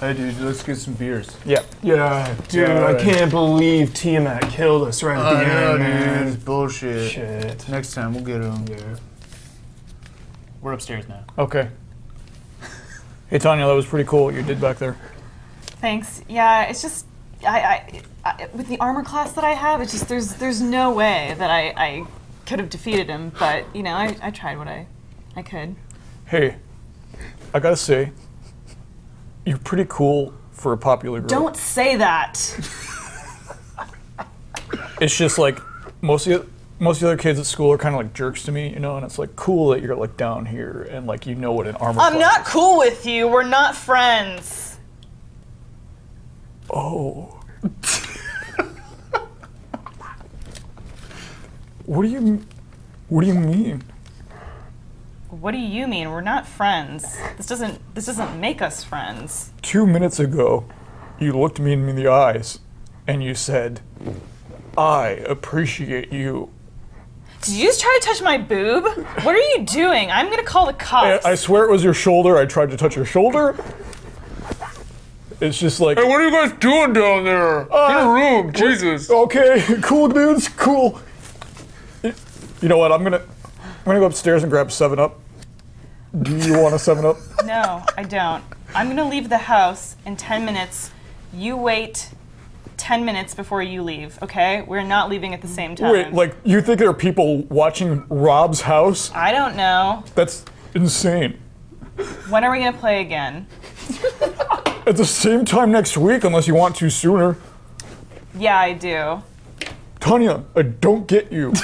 Hey, dude, let's get some beers. Yep. Yeah, dude, Yeah, I right. can't believe Tiamat killed us right at the end, man. bullshit. Shit. Next time we'll get him. Yeah. We're upstairs now. Okay. Hey Tanya, that was pretty cool what you did back there. Thanks. Yeah, it's just I, I, I with the armor class that I have, it's just there's there's no way that I, I could have defeated him. But you know, I, I tried what I I could. Hey, I gotta say, you're pretty cool for a popular girl. Don't say that. It's just like most of the, most of the other kids at school are kind of like jerks to me, you know, and it's like cool that you're like down here and like you know what an armor. I'm not is. cool with you. We're not friends. Oh. what do you What do you mean? What do you mean? We're not friends. This doesn't this doesn't make us friends. Two minutes ago, you looked me in the eyes, and you said, "I appreciate you." Did you just try to touch my boob? What are you doing? I'm gonna call the cops. I, I swear it was your shoulder. I tried to touch your shoulder. It's just like. Hey, What are you guys doing down there? Uh, in a room, Jesus. Okay, cool dudes, cool. You know what? I'm gonna I'm gonna go upstairs and grab Seven Up. Do you want a Seven Up? No, I don't. I'm gonna leave the house in 10 minutes. You wait 10 minutes before you leave, okay? We're not leaving at the same time. Wait, like you think there are people watching Rob's house? I don't know. That's insane. When are we gonna play again? At the same time next week, unless you want to sooner. Yeah, I do. Tanya, I don't get you.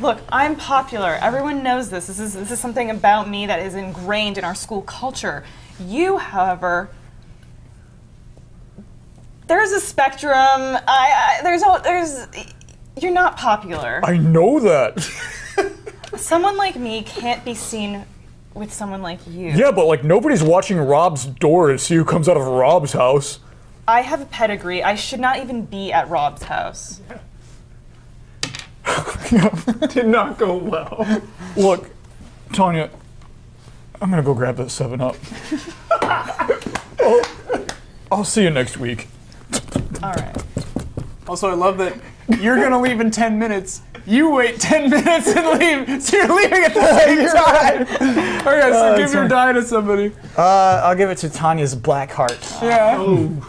Look, I'm popular. Everyone knows this. This is this is something about me that is ingrained in our school culture. You, however, there's a spectrum. I, I there's a there's you're not popular. I know that. Someone like me can't be seen with someone like you. Yeah, but like nobody's watching Rob's door to see who comes out of Rob's house. I have a pedigree. I should not even be at Rob's house. Did not go well. Look, Tanya, I'm gonna go grab that Seven Up. I'll, I'll see you next week. All right. Also, I love that you're gonna leave in 10 minutes. You wait 10 minutes and leave, so you're leaving at the same time. Okay, so give your die to somebody. Uh, I'll give it to Tanya's Black Heart. Yeah.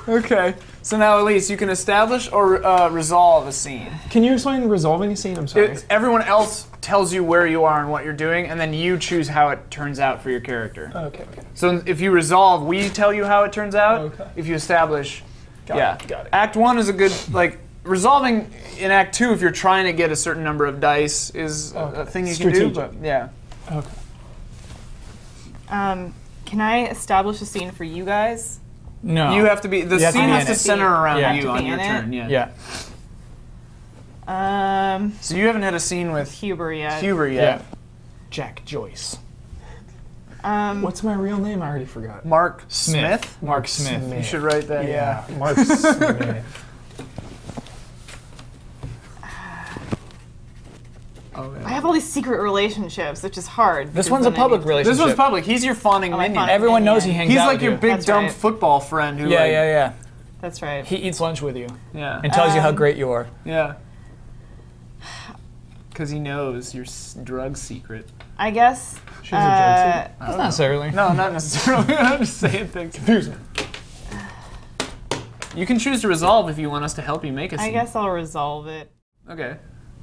Okay. So now, Elise, you can establish or uh, resolve a scene. Can you explain resolving a scene? I'm sorry. It- everyone else tells you where you are and what you're doing, and then you choose how it turns out for your character. okay, okay. So if you resolve, we tell you how it turns out. Okay. If you establish, yeah. it, got it. Act one is a good like resolving in Act two. If you're trying to get a certain number of dice, is a- a thing you can do. Strategic. But yeah. Okay. Um, can I establish a scene for you guys? No. You have to be. The You have to scene has to center around Yeah. you To on your in it? turn. Yeah. Yeah. Um, So you haven't had a scene with Huber yet. Huber Yeah. yet. Jack Joyce. Um, What's my real name? I already forgot. Mark Smith. Mark Smith. You should write that. Yeah. Mark Smith. I have all these secret relationships, which is hard. This one's a then I public need- relationship. This one's public. He's your fawning Oh, minion. fawning Everyone knows he minion. hangs He's out like with your you. big That's dumb right. football friend who Yeah, like, yeah, yeah. That's right. He eats lunch with you yeah, and tells you how Um, great you are. yeah. Because he knows your s- drug secret. I guess. She's a uh, drug Not necessarily. No, not necessarily. I'm just saying things. Confuse me. You can choose to resolve if you want us to help you make a scene. I guess I'll resolve it. Okay.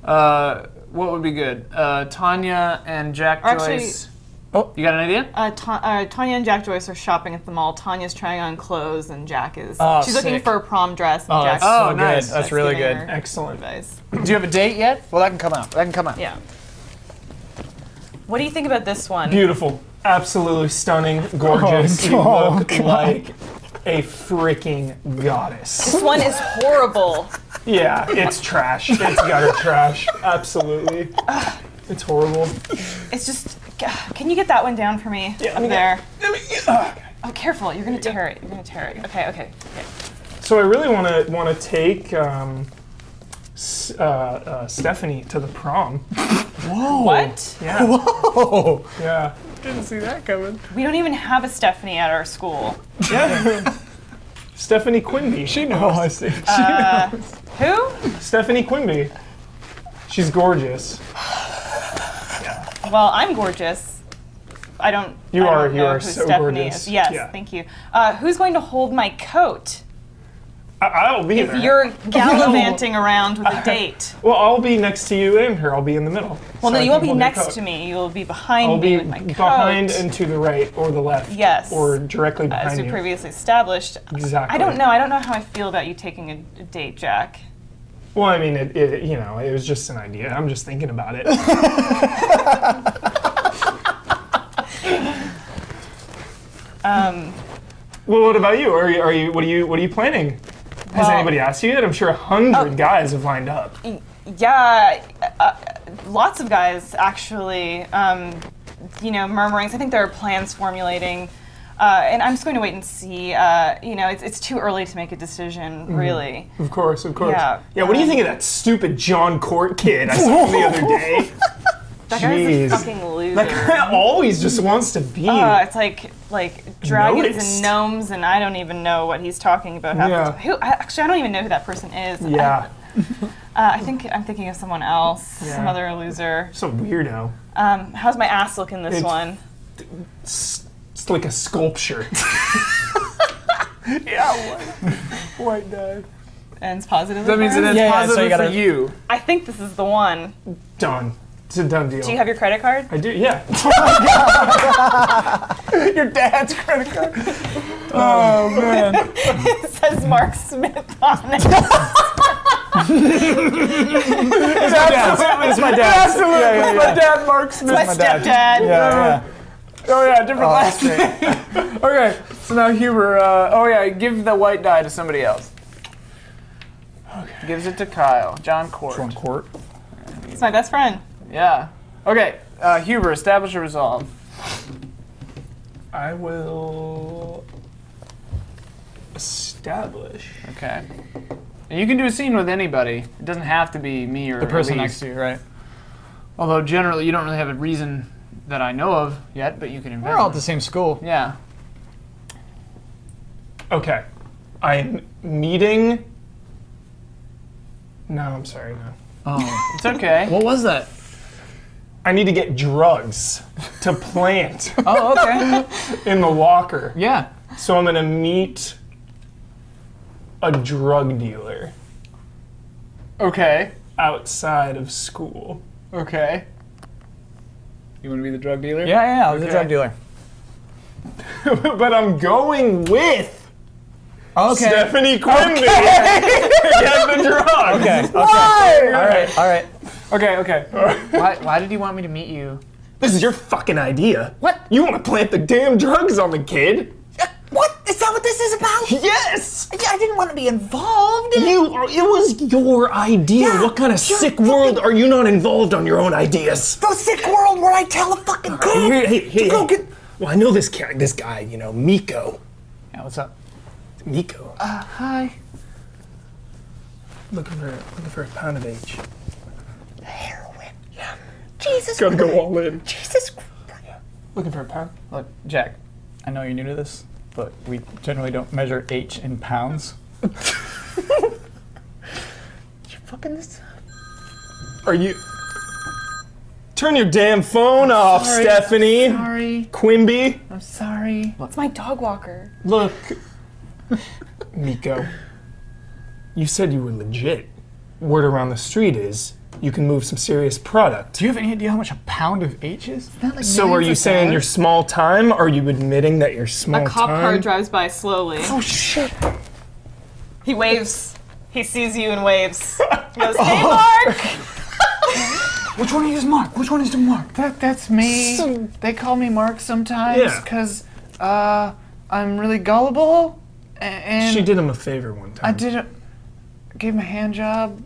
Uh, what would be good? Uh, Tanya and Jack actually- Joyce. Oh. you got an idea? Uh, Ta- uh, Tanya and Jack Joyce are shopping at the mall. Tanya's trying on clothes, and Jack is. Oh, she's looking for a prom dress. And Oh, Jack's that's so Oh, good. nice. That's really good. Excellent. Advice. Do you have a date yet? Well, that can come out. That can come out. Yeah. What do you think about this one? Beautiful. Absolutely stunning. Gorgeous. Oh, you oh, look like a freaking goddess. This one is horrible. Yeah, it's trash. It's gutter trash. Absolutely. It's horrible. It's just. Can you get that one down for me? Yeah, up let me there. get- me get- ah. Oh, careful! You're gonna tear it. You're gonna tear it. Okay, okay. okay. So I really want to want to take um, uh, uh, Stephanie to the prom. Whoa! What? Yeah. Oh, Yeah. Didn't see that coming. We don't even have a Stephanie at our school. Yeah. Stephanie Quimby. she knows. Oh, I see. Uh, who? Stephanie Quimby. She's gorgeous. Well, I'm gorgeous. I don't. You I are- don't you know are so Stephanie gorgeous. Is. Yes, Yeah. thank you. Uh, who's going to hold my coat? I'll be there. You're gallivanting around with a date. well, I'll be next to you and her. I'll be in the middle. Well, So no, you won't be next to me. You'll be behind I'll me be with my coat. behind and to the right or the left. Yes. Or directly behind as we you. previously established. Exactly. I don't know. I don't know how I feel about you taking a, a date, Jack. Well, I mean, it, it, you know, it was just an idea. I'm just thinking about it. Um, well, what about you? Are you, are you, what are you, what are you planning? Has Well- anybody asked you yet? I'm sure a hundred guys have lined up. yeah, uh, lots of guys actually. Um, you know, murmurings. I think there are plans formulating. Uh, and I'm just going to wait and see. Uh, you know, it's, it's too early to make a decision, really. Of course, of course. Yeah. Yeah. What do you think of that stupid John Court kid I saw the other day? That guy's a Jeez. fucking loser. That guy always just wants to be. Uh, it's like like dragons Noticed. and gnomes, and I don't even know what he's talking about. Yeah. Who? Actually, I don't even know who that person is. yeah. I, uh, I think I'm thinking of someone else, some other loser. So weirdo. Um, how's my ass looking this It's- one? It's, it's like a sculpture. yeah. White dad. Ends positive. That means it ends Yeah, yeah, so positive you gotta- for you. I think this is the one. Done. It's a done deal. Do you have your credit card? I do. Yeah. Your dad's credit card. oh man. it says Mark Smith on it. It's my dad. Absolutely. Yeah, yeah, My yeah. dad, Mark Smith. my my dad. stepdad. Yeah, yeah. Oh yeah, different Oh, last name. okay, so now Huber. Uh, oh yeah, give the white die to somebody else. Okay. Gives it to Kyle. John Court. John Court. It's my best friend. Yeah. Okay, uh, Huber, establish a resolve. I will establish. Okay. And you can do a scene with anybody. It doesn't have to be me or The person next to you, right? Although generally you don't really have a reason that I know of yet, but you can invent We're all at the same school. Yeah. Okay. I'm meeting. No, I'm sorry. No. Oh. It's okay. what was that? I need to get drugs to plant Oh, okay. in the locker. yeah. So I'm gonna meet a drug dealer Okay. outside of school. Okay. You want to be the drug dealer? Yeah, yeah, yeah. I was a Okay. drug dealer. but I'm going with Okay. Stephanie Quimby to get the drugs. Okay. Okay. Why? All right. All right. Okay, okay. why, why did he want me to meet you? This is your fucking idea. What? You want to plant the damn drugs on the kid? Uh, what? Is that what this is about? Yes. Yeah, I didn't want to be involved. You. It was your idea. Yeah, what kind of sick world are you not involved on your own ideas? The sick world where I tell a fucking kid Hey, hey, hey, to go hey. get. Well, I know this guy. This guy. You know, Miko. Yeah, what's up? Miko. Uh, hi. looking for looking for a pound of H. Heroin. Yeah. Jesus Gotta Christ. go all in. Jesus Christ. Looking for a pound. Look, Jack. I know you're new to this, but we generally don't measure H in pounds. You fucking this. Are you? Turn your damn phone off, Sorry. Stephanie. Sorry. Quimby. I'm sorry. It's my dog walker. Look. Miko. you said you were legit. Word around the street is you can move some serious product. Do you have any idea how much a pound of H is? So are you saying you're small time? Are you admitting that you're small time? A cop time? car drives by slowly. Oh shit. He waves. He sees you and waves. He goes, "Hey, Mark." Which one is Mark? Which one is the Mark? That, that's me. So- they call me Mark sometimes Yeah. because uh, I'm really gullible. And She did him a favor one time. I did a, gave him a hand job.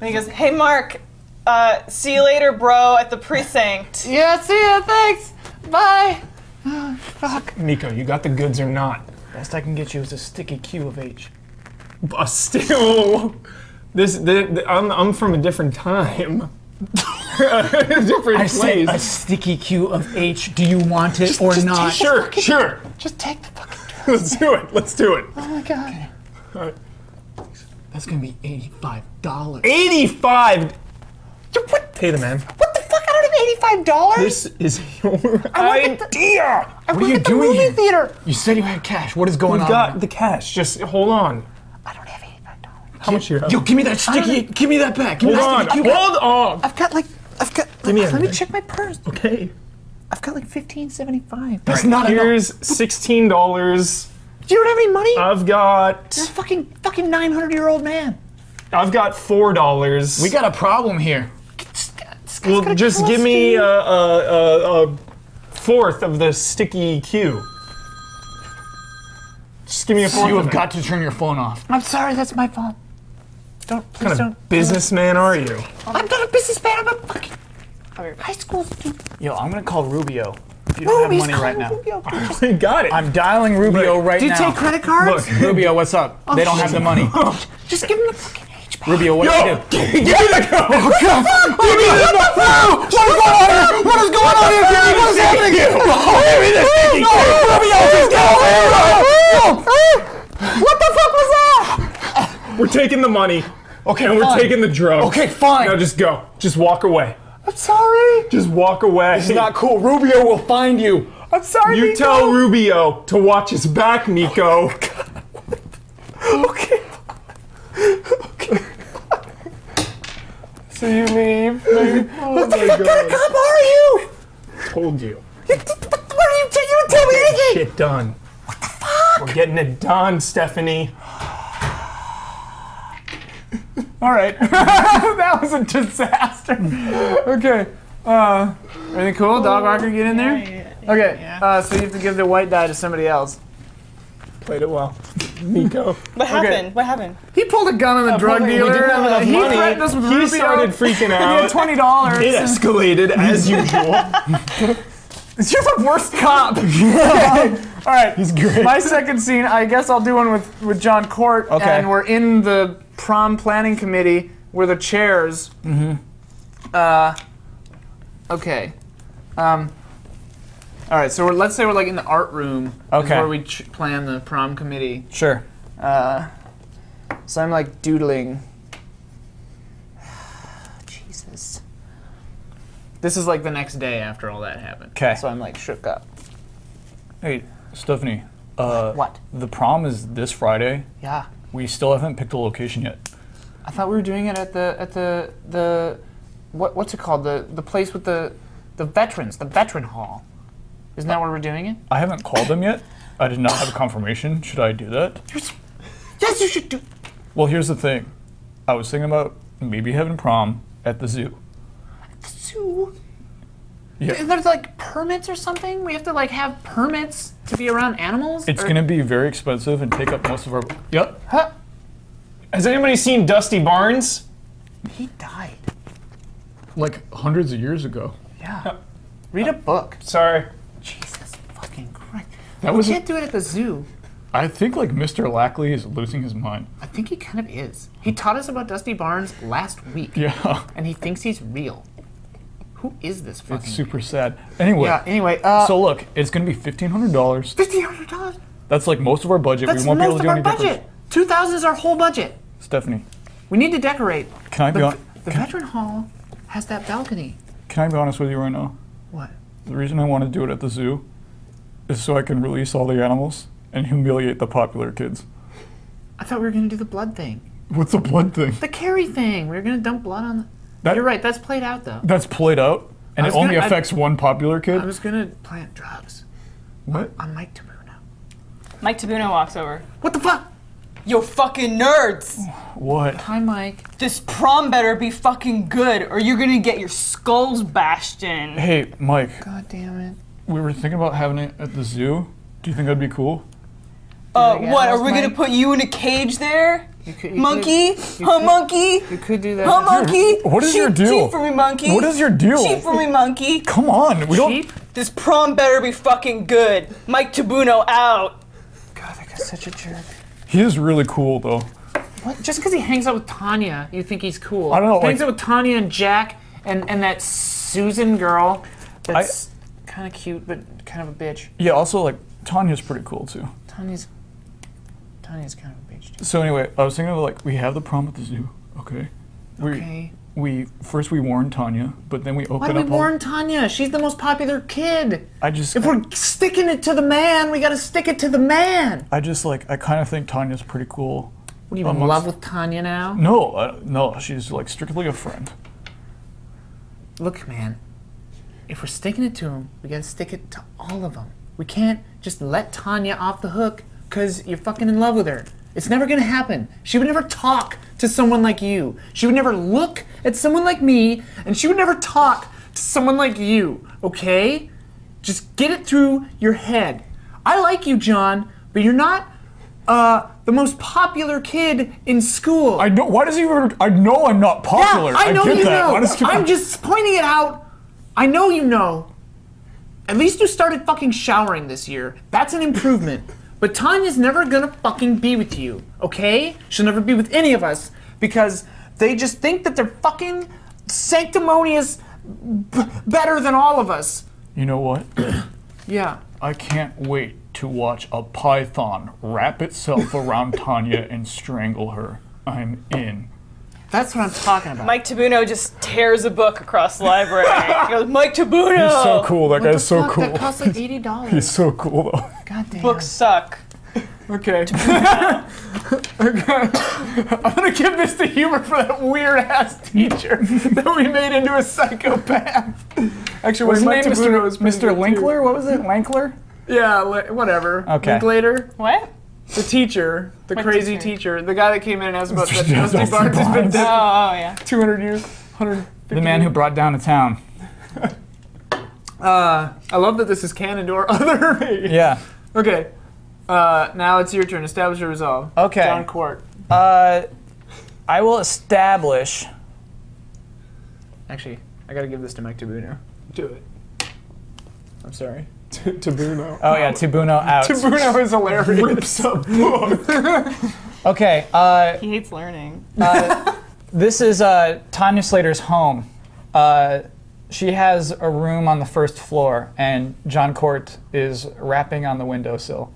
And he goes, "Hey, Mark. Uh, see you later, bro, at the precinct." Yeah, see ya. Thanks. Bye. fuck. Nico, you got the goods or not? Best I can get you is a sticky Q of H. But still, this the, the, I'm I'm from a different time. a different I said place. a sticky Q of H. Do you want it or not? Sure, sure. Just take the fucking. Let's do it. Let's do it. Oh my god. That's gonna be eighty-five dollars. 85. What, Pay the man. what the fuck? I don't have eighty-five dollars. This is your at the- idea. I What are you at the doing movie theater. You said you had cash. What is going We've on? got the cash. Just hold on. I don't have eighty-five dollars. How much you have? Yo, give me that sticky. Give me that back. Give me hold that on. sticky Hold on. I've got like, I've got. Give me let me check my purse. Okay. I've got like fifteen seventy-five. That's not enough. Here's sixteen dollars. You don't have any money? I've got. You're a fucking fucking nine hundred year old man. I've got four dollars. We got a problem here. This guy's Well, gonna just give me a, a, a, a fourth of the sticky Q. Just give me a fourth. You of have it. got to turn your phone off. I'm sorry, that's my fault. Don't please What kind don't. of businessman are you? I'm not a businessman. I'm a fucking high school student. Yo, I'm gonna call Rubio. If you don't Ruby's have money right now. Rubio. We got it. I'm dialing Rubio right now. Do you now. take credit cards? Look, Rubio, what's up? Oh, they don't have the money. Just give him the fucking H back. Rubio, what do I Yo, do? give me the go. Give me the no. What is going on here? What is going on here? Give me the sticky Q. Give me the sticky Q. Rubio, just get over. What the fuck was that? We're taking the money. Okay, And we're fine. taking the drugs. Okay, fine. Now just go. Just walk away. I'm sorry. Just walk away. It's not cool. Rubio will find you. I'm sorry. You Nico. tell Rubio to watch his back, oh Nico. Okay. Okay. so you leave. Oh my What kind of cop are you? Told you. What are you? You don't tell me anything. Shit done. What the fuck? We're getting it done, Stephanie. All right. that was a disaster. Okay. Uh, everything cool? Dog Walker, get in there. Okay. Uh, so you have to give the white die to somebody else. Played it well. Nico. What happened? What happened? He pulled a gun on the drug We dealer. didn't have uh, enough he money. threatened us with He Rubio. started freaking He out. had twenty dollars. It escalated as usual. You're the worst cop. All right. He's great. My second scene, I guess I'll do one with, with John Court. Okay. And we're in the prom planning committee where the chairs. Mm-hmm. Uh, okay. Um, all right, so we're, let's say we're like in the art room. Okay. Where we ch- plan the prom committee. Sure. Uh, so I'm like doodling. Jesus. This is like the next day after all that happened. Okay. So I'm like shook up. Hey, Stephanie. Uh, What? The prom is this Friday. Yeah. We still haven't picked a location yet. I thought we were doing it at the at the the what what's it called the the place with the the veterans the veteran hall. Isn't that where we're doing it? I haven't called them yet. I did not have a confirmation. Should I do that? Yes, you should do. Well, here's the thing. I was thinking about maybe having prom at the zoo. Sue. Yeah. There's like permits or something. We have to like have permits to be around animals. It's Or- gonna be very expensive and take up most of our. Yep. Huh? Has anybody seen Dusty Barnes? He died. Like hundreds of years ago. Yeah. Read a uh, book. Sorry. Jesus fucking Christ. That We was. can't do it at the zoo. I think like Mr. Lackley is losing his mind. I think he kind of is. He taught us about Dusty Barnes last week. Yeah. And he thinks he's real. Who is this fucking? It's super sad. Anyway. Yeah. Anyway, uh, So look, it's gonna be fifteen hundred dollars. fifteen hundred dollars. That's like most of our budget. That's we won't be able most to of do our any budget. Two thousand is our whole budget. Stephanie, We need to decorate. can I be The, on, the veteran hall has that balcony. can I be honest with you right now? What? The reason I want to do it at the zoo is so I can release all the animals and humiliate the popular kids. I thought we were gonna do the blood thing. What's the blood thing? The Carrie thing. We were gonna dump blood on the. That- You're right. That's played out though. That's played out, and it only gonna- I- affects one popular kid. I was gonna plant drugs what? on Mike Tabuno. Mike Tabuno walks over. What the fuck? Yo, fucking nerds! What? Hi, Mike. This prom better be fucking good, or you're gonna get your skulls bashed in. Hey, Mike. God damn it. We were thinking about having it at the zoo. Do you think that'd be cool? Uh, what? Are we gonna put you in a cage there? You could, you Monkey? Could, you Huh, could- monkey? You could do that. Huh, monkey? What is cheat, your deal? Cheat for me, monkey. What is your deal? Cheat for me, monkey. Come on, we Cheap? don't. This prom better be fucking good. Mike Tabuno out. God, that guy's such a jerk. He is really cool though. What? Just because he hangs out with Tanya, you think he's cool? I don't know, He Hangs like- out with Tanya and Jack and and that Susan girl. That's kind of cute, but kind of a bitch. Yeah. Also, like Tanya's pretty cool too. Tanya's Tanya's kind of a bitch too. So anyway, I was thinking of like we have the prom at the zoo. Okay. We Okay. we first we warn Tanya, but then we open Why do we up. all- warn Tanya? She's the most popular kid. I just. If we're sticking it to the man, we gotta stick it to the man. I just like I kind of think Tanya's pretty cool. What are you in Amongst- love with Tanya now? No, uh, no, she's like strictly a friend. Look, man. If we're sticking it to him, we gotta stick it to all of them. We can't just let Tanya off the hook because you're fucking in love with her. It's never gonna happen. She would never talk to someone like you. She would never look at someone like me, and she would never talk to someone like you, okay? Just get it through your head. I like you, John, but you're not uh, the most popular kid in school. I know. Why does he? Even, I know I'm not popular. Yeah, I know get you that. know. Why does he- I'm just pointing it out. I know you know. At least you started fucking showering this year. That's an improvement. But Tanya's never gonna fucking be with you, okay? She'll never be with any of us because they just think that they're fucking sanctimonious b- better than all of us. You know what? Yeah. I can't wait to watch a python wrap itself around Tanya and strangle her. I'm in. That's what I'm talking about. Mike Tabuno just tears a book across the library. he goes, Mike Tabuno. He's so cool. That What guy's so fuck? cool. That costs like eighty dollars. He's so cool though. God damn. Books suck. Okay. okay. I'm gonna give this to humor for that weird ass teacher that we made into a psychopath. Actually, What's wait, his name? Mr. Mr. good, too. Linkler? What was it? Lankler? Yeah, li- whatever. Okay. Linklater, What? The teacher, the What crazy teacher? teacher? the guy that came in and asked about that Dusty Dusty Barnes has been Barnes. Oh, oh yeah. 200 years, 150 The man who brought down a town. Uh, I love that this is canon to our other. Yeah. Okay. Uh, now it's your turn. Establish your resolve. Okay. John Court. Uh, I will establish. Actually, I gotta give this to Mike Tabuno. Do it. I'm sorry. Tabuno. Oh yeah, Tabuno out. Tabuno is hilarious. Rips a book. Okay. Uh, He hates learning. this is uh, Tanya Slater's home. Uh, she has a room on the first floor, and John Court is rapping on the windowsill.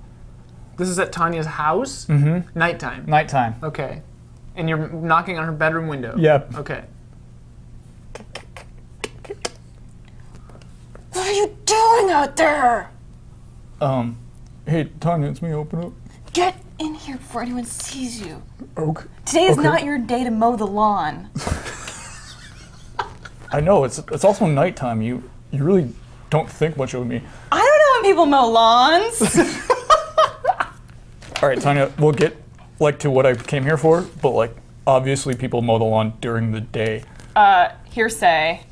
This is at Tanya's house. Mm-hmm. Nighttime. Nighttime. Okay. And you're knocking on her bedroom window. Yep. Okay. What are you doing out there? Um, hey Tanya, it's me. Open up. Get in here before anyone sees you. Okay. Today is Okay. not your day to mow the lawn. I know it's it's also nighttime. You you really don't think much of me. I don't know when people mow lawns. All right, Tanya, we'll get like to what I came here for, but like obviously people mow the lawn during the day. uh, hearsay.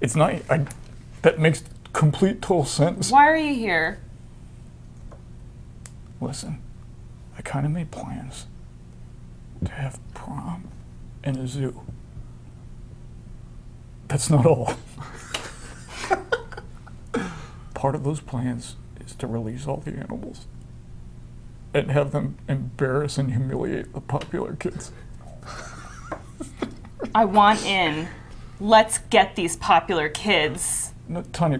It's not. I, that makes complete total sense. Why are you here? Listen, I kind of made plans to have prom in a zoo. That's not all. Part of those plans is to release all the animals and have them embarrass and humiliate the popular kids. I want in. Let's get these popular kids. No, Tanya,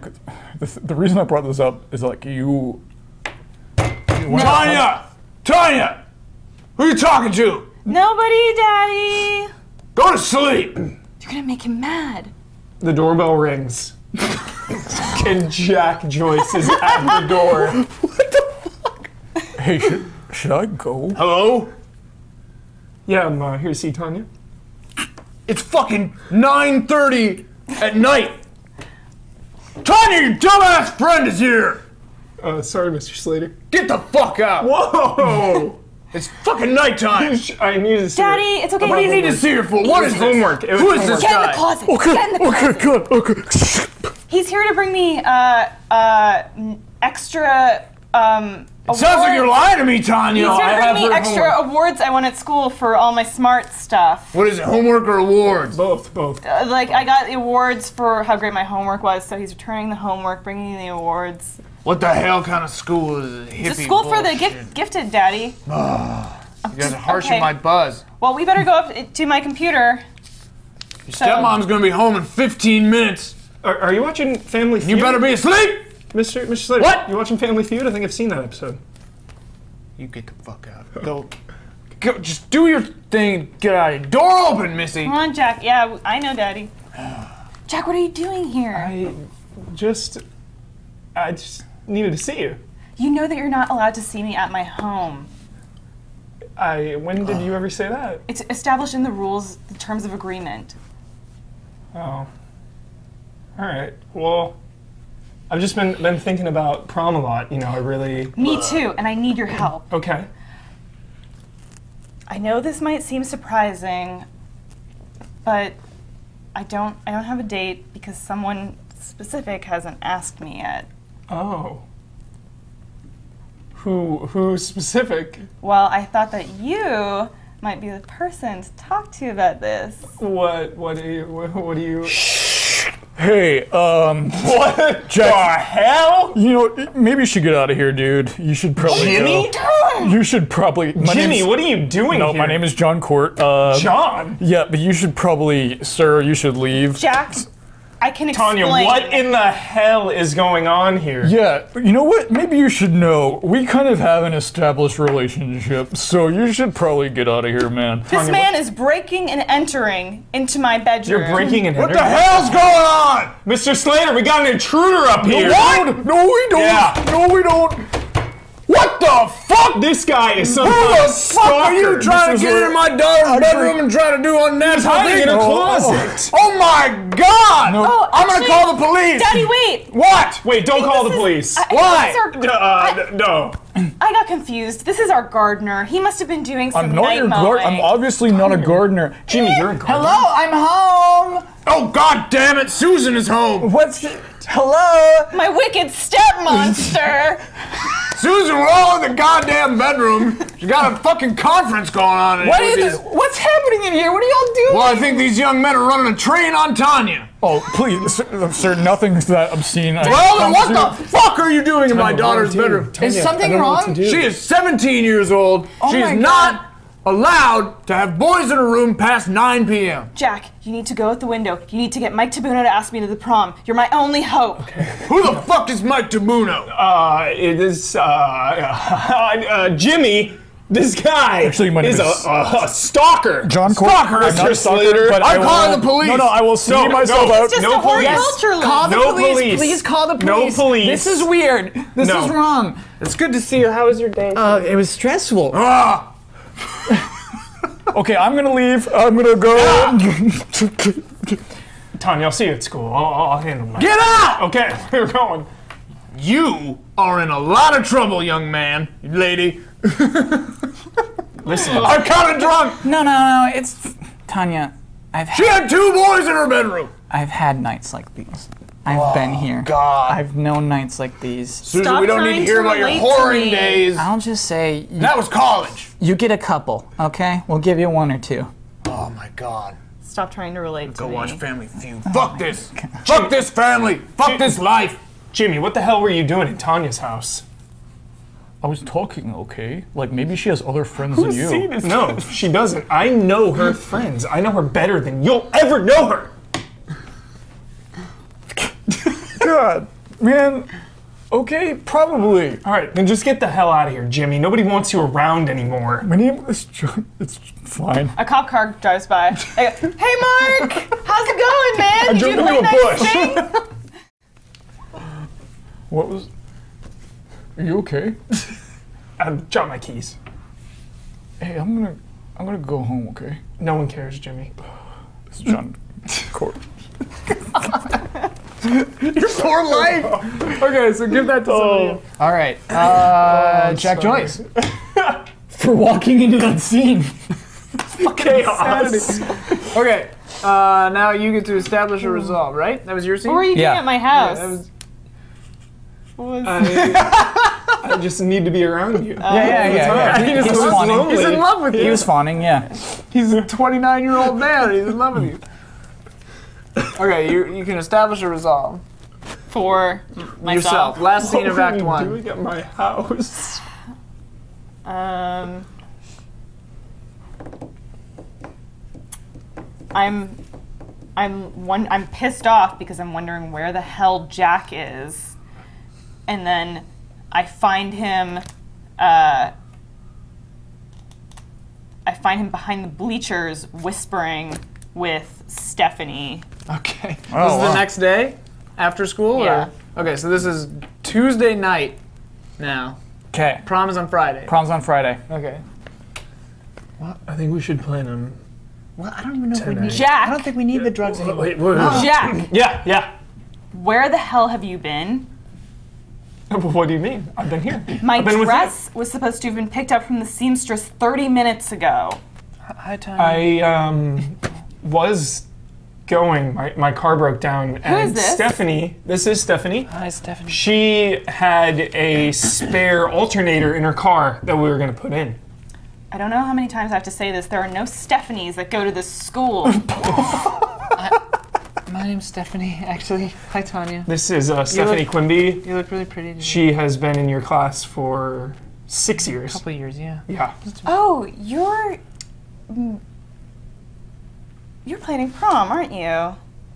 the, the reason I brought this up is like you. Tanya! Tanya! Who are you talking to? Nobody, Daddy. Go to sleep! You're gonna make him mad. The doorbell rings. and Jack Joyce is at the door. What the fuck? Hey, should, should I go? Hello? Yeah, I'm uh, here to see Tanya. It's fucking 9.30 at night. Tanya, your dumbass friend is here. Uh, sorry, Mr. Slater. Get the fuck out. Whoa! It's fucking nighttime. I need to see. Daddy, it's okay. What do you need to see her for? What is this? homework. It was Who is this homework. Get in guy? the closet. Get in the closet. good, okay. He's here to bring me uh, uh, extra. Um, Sounds like you're lying to me, Tanya. He's here to bring have me extra homework. awards I won at school for all my smart stuff. What is it, homework or awards? Both, both. Uh, like I got the awards for how great my homework was, so he's returning the homework, bringing the awards. What the hell kind of school is it? Hippie The school for the gift- gifted, Daddy. You guys are harshing Okay. my buzz. Well, we better go up to my computer. Your stepmom's gonna be home in 15 minutes. Are, are you watching Family Feud? You better be asleep. Mr. Mr. Slater. What? You watching Family Feud? I think I've seen that episode. You get the fuck out. Go. Go. Just do your thing. Get out of here. Door open, Missy. Come on, Jack. Yeah, I know, Daddy. Jack, what are you doing here? I just, I just needed to see you. You know that you're not allowed to see me at my home. I. When did you ever say that? It's established in the rules, the terms of agreement. Oh. All right. Well, I've just been been thinking about prom a lot. You know, I really. Me uh, too, and I need your help. Okay. I know this might seem surprising, but I don't I don't have a date because someone specific hasn't asked me yet. Oh. Who who specific? Well, I thought that you might be the person to talk to about this. What what do you what, what do you? Hey, um, What Jack- the hell? you know, maybe you should get out of here, dude. You should probably. Jimmy? go. You should probably. My Jimmy, what are you doing No, here? my name is John Court. Uh, John. Yeah, but you should probably, sir, you should leave. Jack, I can explain. Tanya, what in the hell is going on here? Yeah, you know what? Maybe you should know. We kind of have an established relationship, so you should probably get out of here, man. This man is breaking and entering into my bedroom. You're breaking and entering? What the hell's going on? Mr. Slater, we got an intruder up here. What? No, we don't. Yeah. No, we don't. What the fuck? This guy is some Who the of fuck are you stalker. trying to get in my daughter's bedroom and try to do unnatural hiding things? in a Oh, closet. Oh, oh my god! Oh, I'm gonna call the police. Daddy, wait! What? Wait, don't call the is- police. I- I Why? our- uh, no. I got confused. This is our gardener. He must have been doing some I'm not night your mowing. gardener. I'm obviously not a gardener. Jimmy, you're a gardener. Hello, I'm home. Oh god damn it! Susan is home. What's? Hello. My wicked step monster. Susan, we're all in the goddamn bedroom. She got a fucking conference going on. in What here are you? What's happening in here? What are y'all doing? Well, I think these young men are running a train on Tanya. Oh, please, sir, sir nothing that obscene. Well, then what promise the fuck are you doing in my daughter's what do I do? bedroom? Tanya, Is something I don't know what wrong? She is 17 years old. Oh she my is God. not allowed to have boys in a room past 9 p.m. Jack, you need to go out the window. You need to get Mike Tabuno to ask me to the prom. You're my only hope. Who the fuck is Mike Tabuno? Uh, it is, uh, uh, Jimmy. This guy Actually, my name is, is- a, a, a stalker. John Court. Stalker, I'm Mr. a stalker, Slater. but I'm I calling will- the police. No, no, I will see No, myself no, out. It's just No a police. horticulturalist. Call the No police. police. Please call the police. No police. police. This is weird. This No. is wrong. It's good to see you. How was your day? Uh, it was stressful. ah, Okay, I'm gonna leave. I'm gonna go. Tanya, I'll see you at school. I'll, I'll handle my. get out! Okay, we're going. You are in a lot of trouble, young man, lady. Listen, I'm kind of drunk. no, no, no. It's Tanya. I've She had two boys in her bedroom. I've had nights like these. I've been here. God. I've known nights like these. Susan, Stop we don't need to hear to about your relate whoring days. I'll just say you, That was college. you get a couple, okay? We'll give you one or two. Oh my God. Stop trying to relate to Go me. watch Family Feud. Oh, Fuck this. Fuck this family. Fuck this life. Jimmy, what the hell were you doing in Tanya's house? I was talking, okay? Like maybe she has other friends than you. No, she doesn't. I know her friends. I know her better than you'll ever know her. God, man. Okay, probably. All right, then just get the hell out of here, Jimmy. Nobody wants you around anymore. My name is John. It's fine. A cop car drives by. I go, hey, Mark! How's it going, man? Did jumped you into play a nice bush. What was? Are you okay? I dropped my keys. Hey, I'm gonna. I'm gonna go home, okay? No one cares, Jimmy. This is John Court. Poor life. Okay, so give that to somebody. else. All right, uh, Jack sorry. Joyce. For walking into that scene. Chaos. Okay, uh, now you get to establish a resolve, right? That was your scene. What were you Yeah. doing at my house? That was- I, I just need to be around you. Yeah, yeah, yeah. yeah. He He, just was looks fawning. He's in love with He you. was fawning, yeah. He's a 29 year old man. He's in love with you. Okay, you, you can establish a resolve. For Yourself. Last scene of What are Act you 1. doing at my house? Um, I'm, I'm one. I'm pissed off because I'm wondering where the hell Jack is, and then I find him. Uh, I find him behind the bleachers whispering with Stephanie. Okay. Oh, this is wow. the next day after school? Yeah. Or? Okay, so this is Tuesday night now. Okay. Prom is on Friday. Prom's on Friday. Okay. Well, I think we should plan on. Well, I don't even know if we need. Jack, I don't think we need the drugs anymore. Wait, wait, Oh. wait. Jack, Yeah, yeah. where the hell have you been? What do you mean? I've been here. My been dress was supposed to have been picked up from the seamstress 30 minutes ago. Hi, Tony. I um, was going. My, my car broke down. and is this? Stephanie. This is Stephanie. Hi, Stephanie. She had a spare alternator in her car that we were going to put in. I don't know how many times I have to say this. There are no Stephanies that go to this school. My name's Stephanie, actually. Hi, Tanya. This is uh, Stephanie look- Quimby. You look really pretty. today. She has been in your class for six years. A couple years, yeah. Yeah. oh, you're. You're planning prom, aren't you?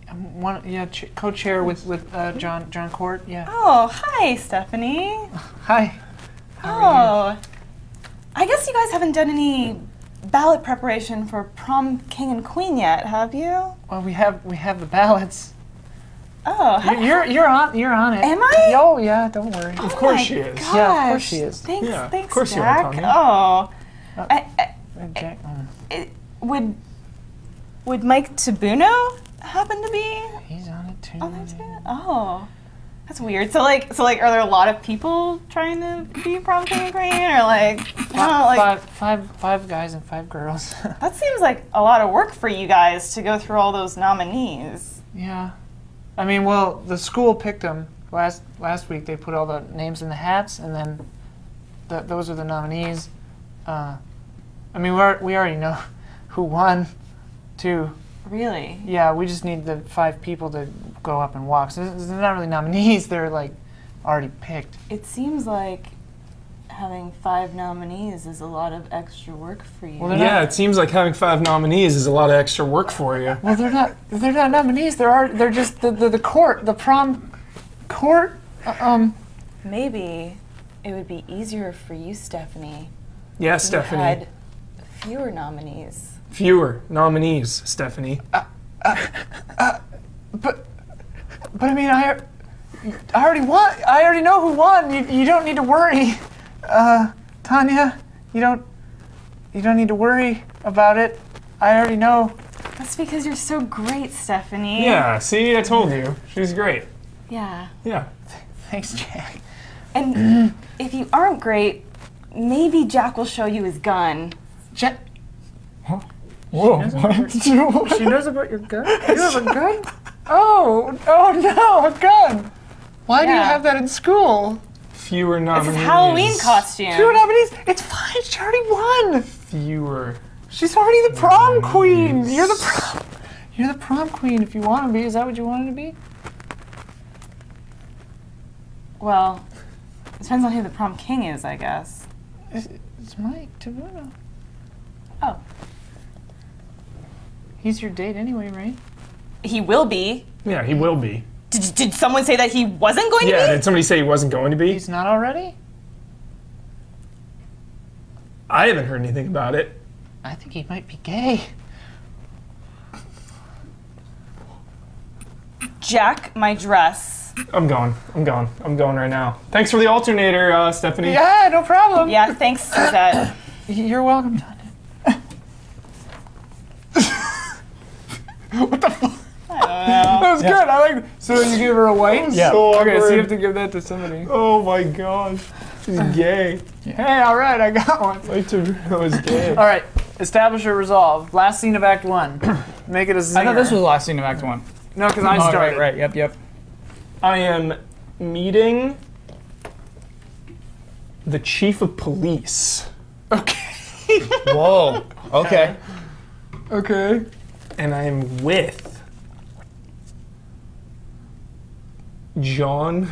I'm one, yeah, ch- co-chair with with uh, John John Court. Yeah. Oh, hi, Stephanie. Hi. Oh. I guess you guys haven't done any ballot preparation for prom king and queen yet, have you? Well, we have we have the ballots. Oh, You're you're, you're on you're on it. Am I? Oh yeah, don't worry. Of course she is. Yeah, of course she is. Thanks, Yeah, of thanks, course you are, Jack. Tanya. Oh. I, I, Jack, um, it- would would Mike Tabuno happen to be he's on it too. on there too? Oh, that's weird. So like, so like, are there a lot of people trying to be prom king and queen, or like, know, like five, five, five guys and five girls. that seems like a lot of work for you guys to go through all those nominees. yeah. I mean, well, the school picked them last last week. They put all the names in the hats, and then the, those are the nominees. Uh, I mean, we we already know who won, too. Really? Yeah, we just need the five people to go up and walk. So they're not really nominees; they're like already picked. It seems like having five nominees is a lot of extra work for you. Well, Yeah, not. it seems like having five nominees is a lot of extra work for you. Well, they're not. They're not nominees. They're are, They're just the, the the court, the prom court. uh, Um. Maybe it would be easier for you, Stephanie. Yeah, if you Stephanie. had fewer nominees. Fewer nominees, Stephanie. Uh, uh, uh, but but I mean, I I already won. I already know who won. You, you don't need to worry, uh, Tanya. You don't you don't need to worry about it. I already know. That's because you're so great, Stephanie. Yeah, see, I told you. She's great. Yeah. Yeah. Thanks, Jack. And if you aren't great, maybe Jack will show you his gun. Jack. Whoa. She knows about your gun. You have a gun? Oh, oh no, a gun. Why do you have that in school? Fewer It's nominees. his Halloween costume. Fewer nominees. It's fine. She already won. Fewer. She's already the prom queen. You're the prom. You're the prom queen if you want to be. Is that what you wanted to be? Well, it depends on who the prom king is, I guess. It's, it's Mike Tabuno. Oh. He's your date anyway, right? He will be. Yeah, he will be. Did, did someone say that he wasn't going Yeah, to be? Yeah, did somebody say he wasn't going to be? He's not already. I haven't heard anything about it. I think he might be gay. Jack, my dress. I'm going. I'm going. I'm going right now. Thanks for the alternator, uh, Stephanie. Yeah, no problem. Yeah, thanks, Suzette. You're welcome, Tanya. That was good. I like. So you give her a white. Yeah. So Okay, so you have to give that to somebody. Oh my gosh. She's gay. Hey, all right, I got one. like to know is gay. All right, establish a resolve. Last scene of Act One. Make it a zinger. I thought this was the last scene of Act One. no, because I Oh, started. right, right. Yep, yep. I am meeting the chief of police. Okay. Whoa. Okay. okay. And I'm with John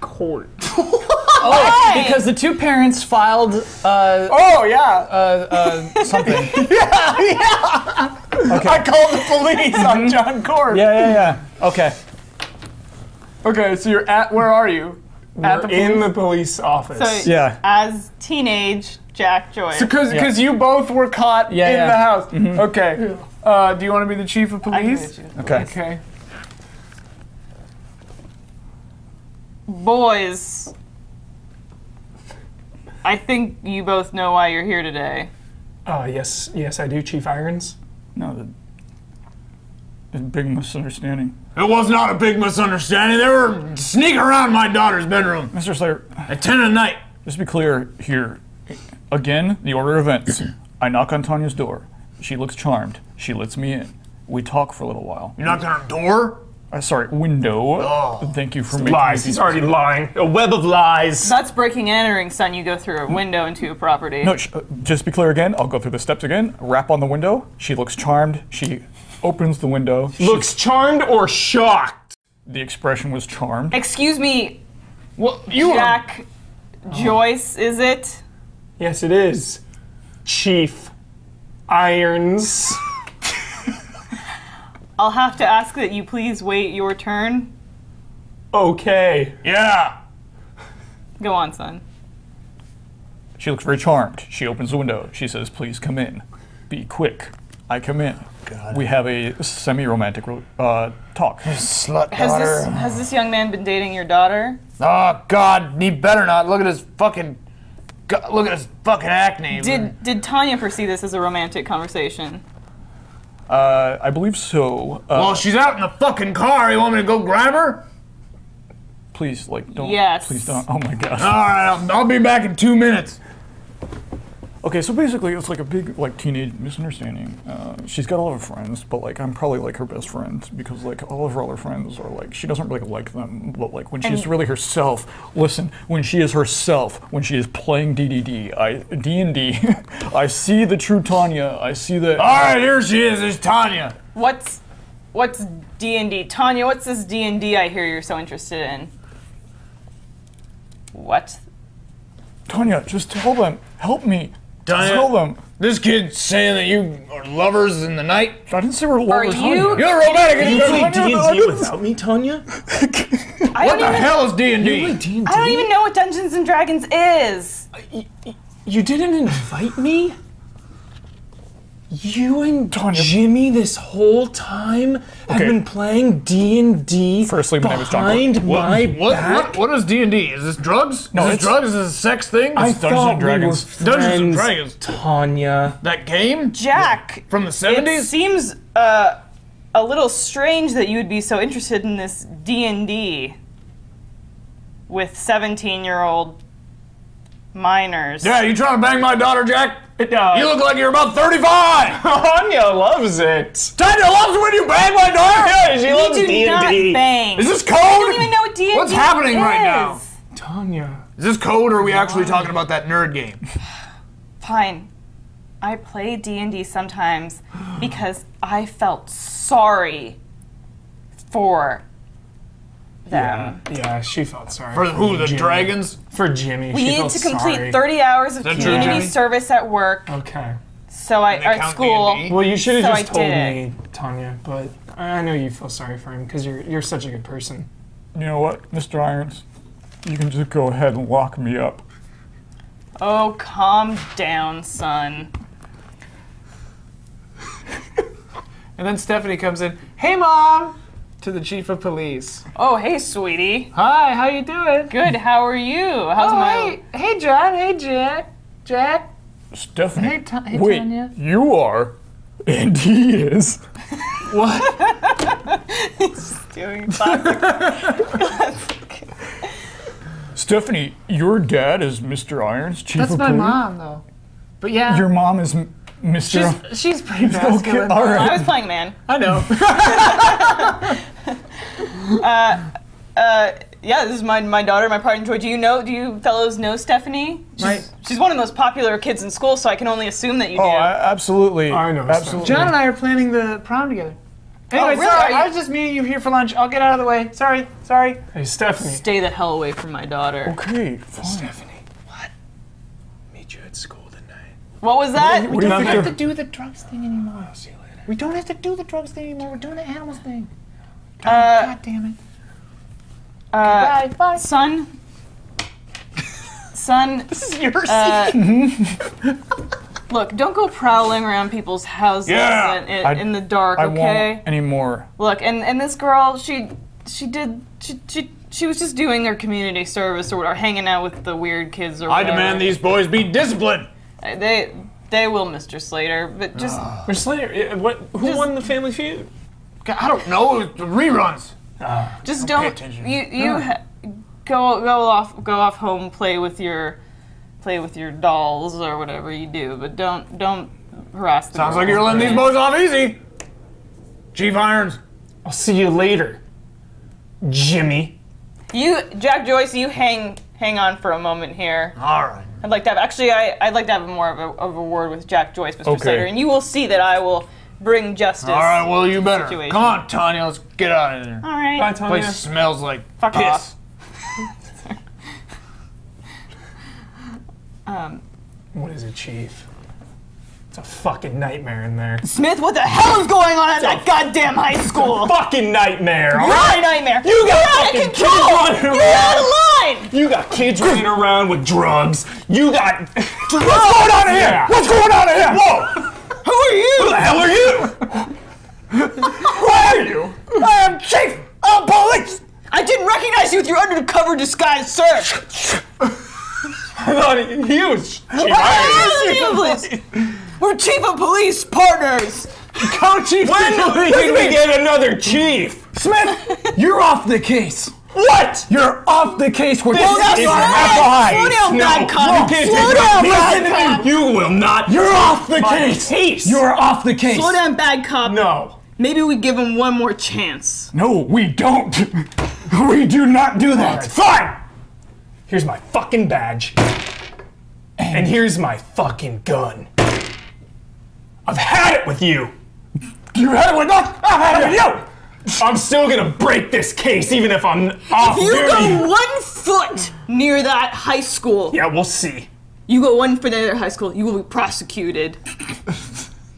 Court. Oh, because the two parents filed uh, Oh yeah. uh, uh, something. Yeah, yeah I called the police on John Court. yeah, yeah, yeah. Okay. Okay, so you're at. Where are you? At We're the in police? the police office. So Yeah. as teenage Jack Joy. Because Yeah. you both were caught Yeah, in yeah. the house. Okay. Uh, do you want to be the chief of police? you. Okay. Okay. Boys, I think you both know why you're here today. Uh, yes, yes, I do, Chief Irons. No, the, the big misunderstanding. It was not a big misunderstanding. They were sneaking around my daughter's bedroom Mr. Slater, at 10 at night. just to be clear here. Again, the order of events. I knock on Tanya's door. She looks charmed. She lets me in. We talk for a little while. You knocked on her door? Uh, sorry, window. Oh. Thank you for making Lies. me He's already lying. A web of lies. That's breaking and entering, son. You go through a window into a property. No, sh- uh, just be clear again, I'll go through the steps again. Rap on the window. She looks charmed. She opens the window. She- Looks charmed or shocked. the expression was charmed. Excuse me, Well, you are. Jack Joyce, is it? Yes, it is. Chief Irons. I'll have to ask that you please wait your turn. Okay. Yeah. Go on, son. She looks very charmed. She opens the window. She says, "Please come in. Be quick." I come in. We have a semi-romantic uh, talk. Slut Has this has this young man been dating your daughter? Oh, God, he better not. Look at his fucking. God, look at his fucking acne. Did did Tanya perceive this as a romantic conversation? Uh, I believe so. Uh, Well, she's out in the fucking car. You want me to go grab her? please, like, don't. Yes. Please don't. Oh my gosh. All right, I'll, I'll be back in two minutes. Okay, so basically, it's like a big like teenage misunderstanding. Uh, she's got a lot of friends, but like I'm probably like her best friend because like all of her other friends are like she doesn't really like them. But like when she's And- really herself, listen, when she is herself, when she is playing DDD, I D and D, I see the true Tanya. I see the. All right, here she is. There's Tanya. What's what's D and D? Tanya, what's this D and D I hear you're so interested in? What? Tanya, just tell them, help me. Tanya. Tell them. This kid's saying that you are lovers in the night. I didn't say we're lovers. Are lovers. you? You're romantic. and You play D&D without me, Tanya? What the even. hell is D and D? D&D? I don't even know what Dungeons and Dragons is. Uh, you didn't invite me? You and Tanya. Jimmy this whole time have Okay. been playing D&D Firstly, my name is John behind my What, back? what, what is D and D? Is this drugs? No, is this it's- drugs? Is this a sex thing? I Is Dungeons thought and Dragons. we were Dungeons and Dragons. Tanya. that game Jack, from the it seventies? seems uh, a little strange that you would be so interested in this D and D with seventeen-year-old minors. Yeah, you trying to bang my daughter, Jack? Uh, You look like you're about thirty-five. Tanya loves it. Tanya loves when you bang my daughter. Yeah, she we loves do D&D. bang. Is this code? I don't even know what D and D What's happening is. right now? Tanya. Is this code, or are we actually talking about that nerd game? Fine. I play D&D sometimes because I felt sorry for them. Yeah, she felt sorry. For who? The Jimmy. dragons? For Jimmy. We she needed to complete sorry. 30 hours of that true, community service at work. Okay. So I or at school. D&D? Well, you should have So just I told me, Tanya, but I know you feel sorry for him because you're, you're such a good person. You know what, Mr. Irons? You can just go ahead and lock me up. Oh, calm down, son. And then Stephanie comes in. Hey, mom. To the chief of police. Oh, hey, sweetie. Hi, how you doing? Good. How are you? How's Oh, my? hey, hey, John. Hey, Jack. Jack. Stephanie. Hey, Ta- hey, Wait, Tanya. you are, and he is. What? He's doing classic. Stephanie, your dad is Mr. Irons, chief That's of police. That's my mom, though. But yeah, Your mom is M- Mr. she's, she's pretty masculine. all right. I was playing man. I know. Uh, yeah, this is my, my daughter, my partner Joy. Do you know? Do you fellows know Stephanie? She's, My- she's one of the most popular kids in school, so I can only assume that you do. Oh, absolutely. I know Absolutely. John and I are planning the prom together. Anyway, Oh, really? sorry, you- I was just meeting you here for lunch. I'll get out of the way. Sorry, sorry. Hey, Stephanie. Stay the hell away from my daughter. Okay, fine. Stephanie. What? Meet you at school tonight. What was that? What We think don't have to do the drugs thing anymore. See you later. We don't have to do the drugs thing anymore. We're doing the animals thing. Uh, God damn it. uh, Bye, bye. son. Son, This is your uh, look, don't go prowling around people's houses Yeah, in, in, I- in the dark, I okay? won't anymore. Look, and, and this girl, she she did she, she she was just doing her community service or whatever, hanging out with the weird kids or I demand these boys be disciplined. Uh, They they will, Mr. Slater, but just ah. Mr. Slater, eh, what? Who Just- won the Family Feud? I don't know. The reruns. Ah, just pay don't attention. you you ah. ha- go go off go off home play with your play with your dolls or whatever you do, but don't don't harass the Sounds like you're letting these boys off easy. Chief Irons. I'll see you later, Jimmy. You Jack Joyce, you hang hang on for a moment here. All right. I'd like to have actually I I'd like to have more of a, of a word with Jack Joyce, Mr. Okay. Slater, and you will see that I will bring justice. All right. Well, you better. Situation. Come on, Tanya. Let's get out of there. All right. Bye, Tanya. Place smells like Fuck piss. off. Um, What is it, Chief? It's a fucking nightmare in there. Smith, what the hell is going on at that goddamn high school? Fucking nightmare. all You're right? a nightmare. You got You're fucking control. kids running You're around. out of line. You got kids running around with drugs. You got. What's going on here? Yeah. What's going on here? Whoa! Who are you? Who the hell are you? Who are you? I am chief of police. I didn't recognize you with your undercover disguise, sir. I thought he, was. Chief Irons. We're chief of police partners. Co-chief. When did we get another chief? Smith, you're off the case. What? You're off the case. We're This just is not my at the Slow height. down, No, bad cop. you can't Slow down, my bad case. cop. You will not. You're off the my case. case. You're off the case. Slow down, bad cop. No. Maybe we give him one more chance. No, we don't. we do not do that. Fine. Here's my fucking badge. And here's my fucking gun. I've had it with you. You had it with us. I've had it with you. I'm still gonna break this case even if I'm off If you go one foot near that high school, yeah, we'll see. you go one foot near that high school, you will be prosecuted.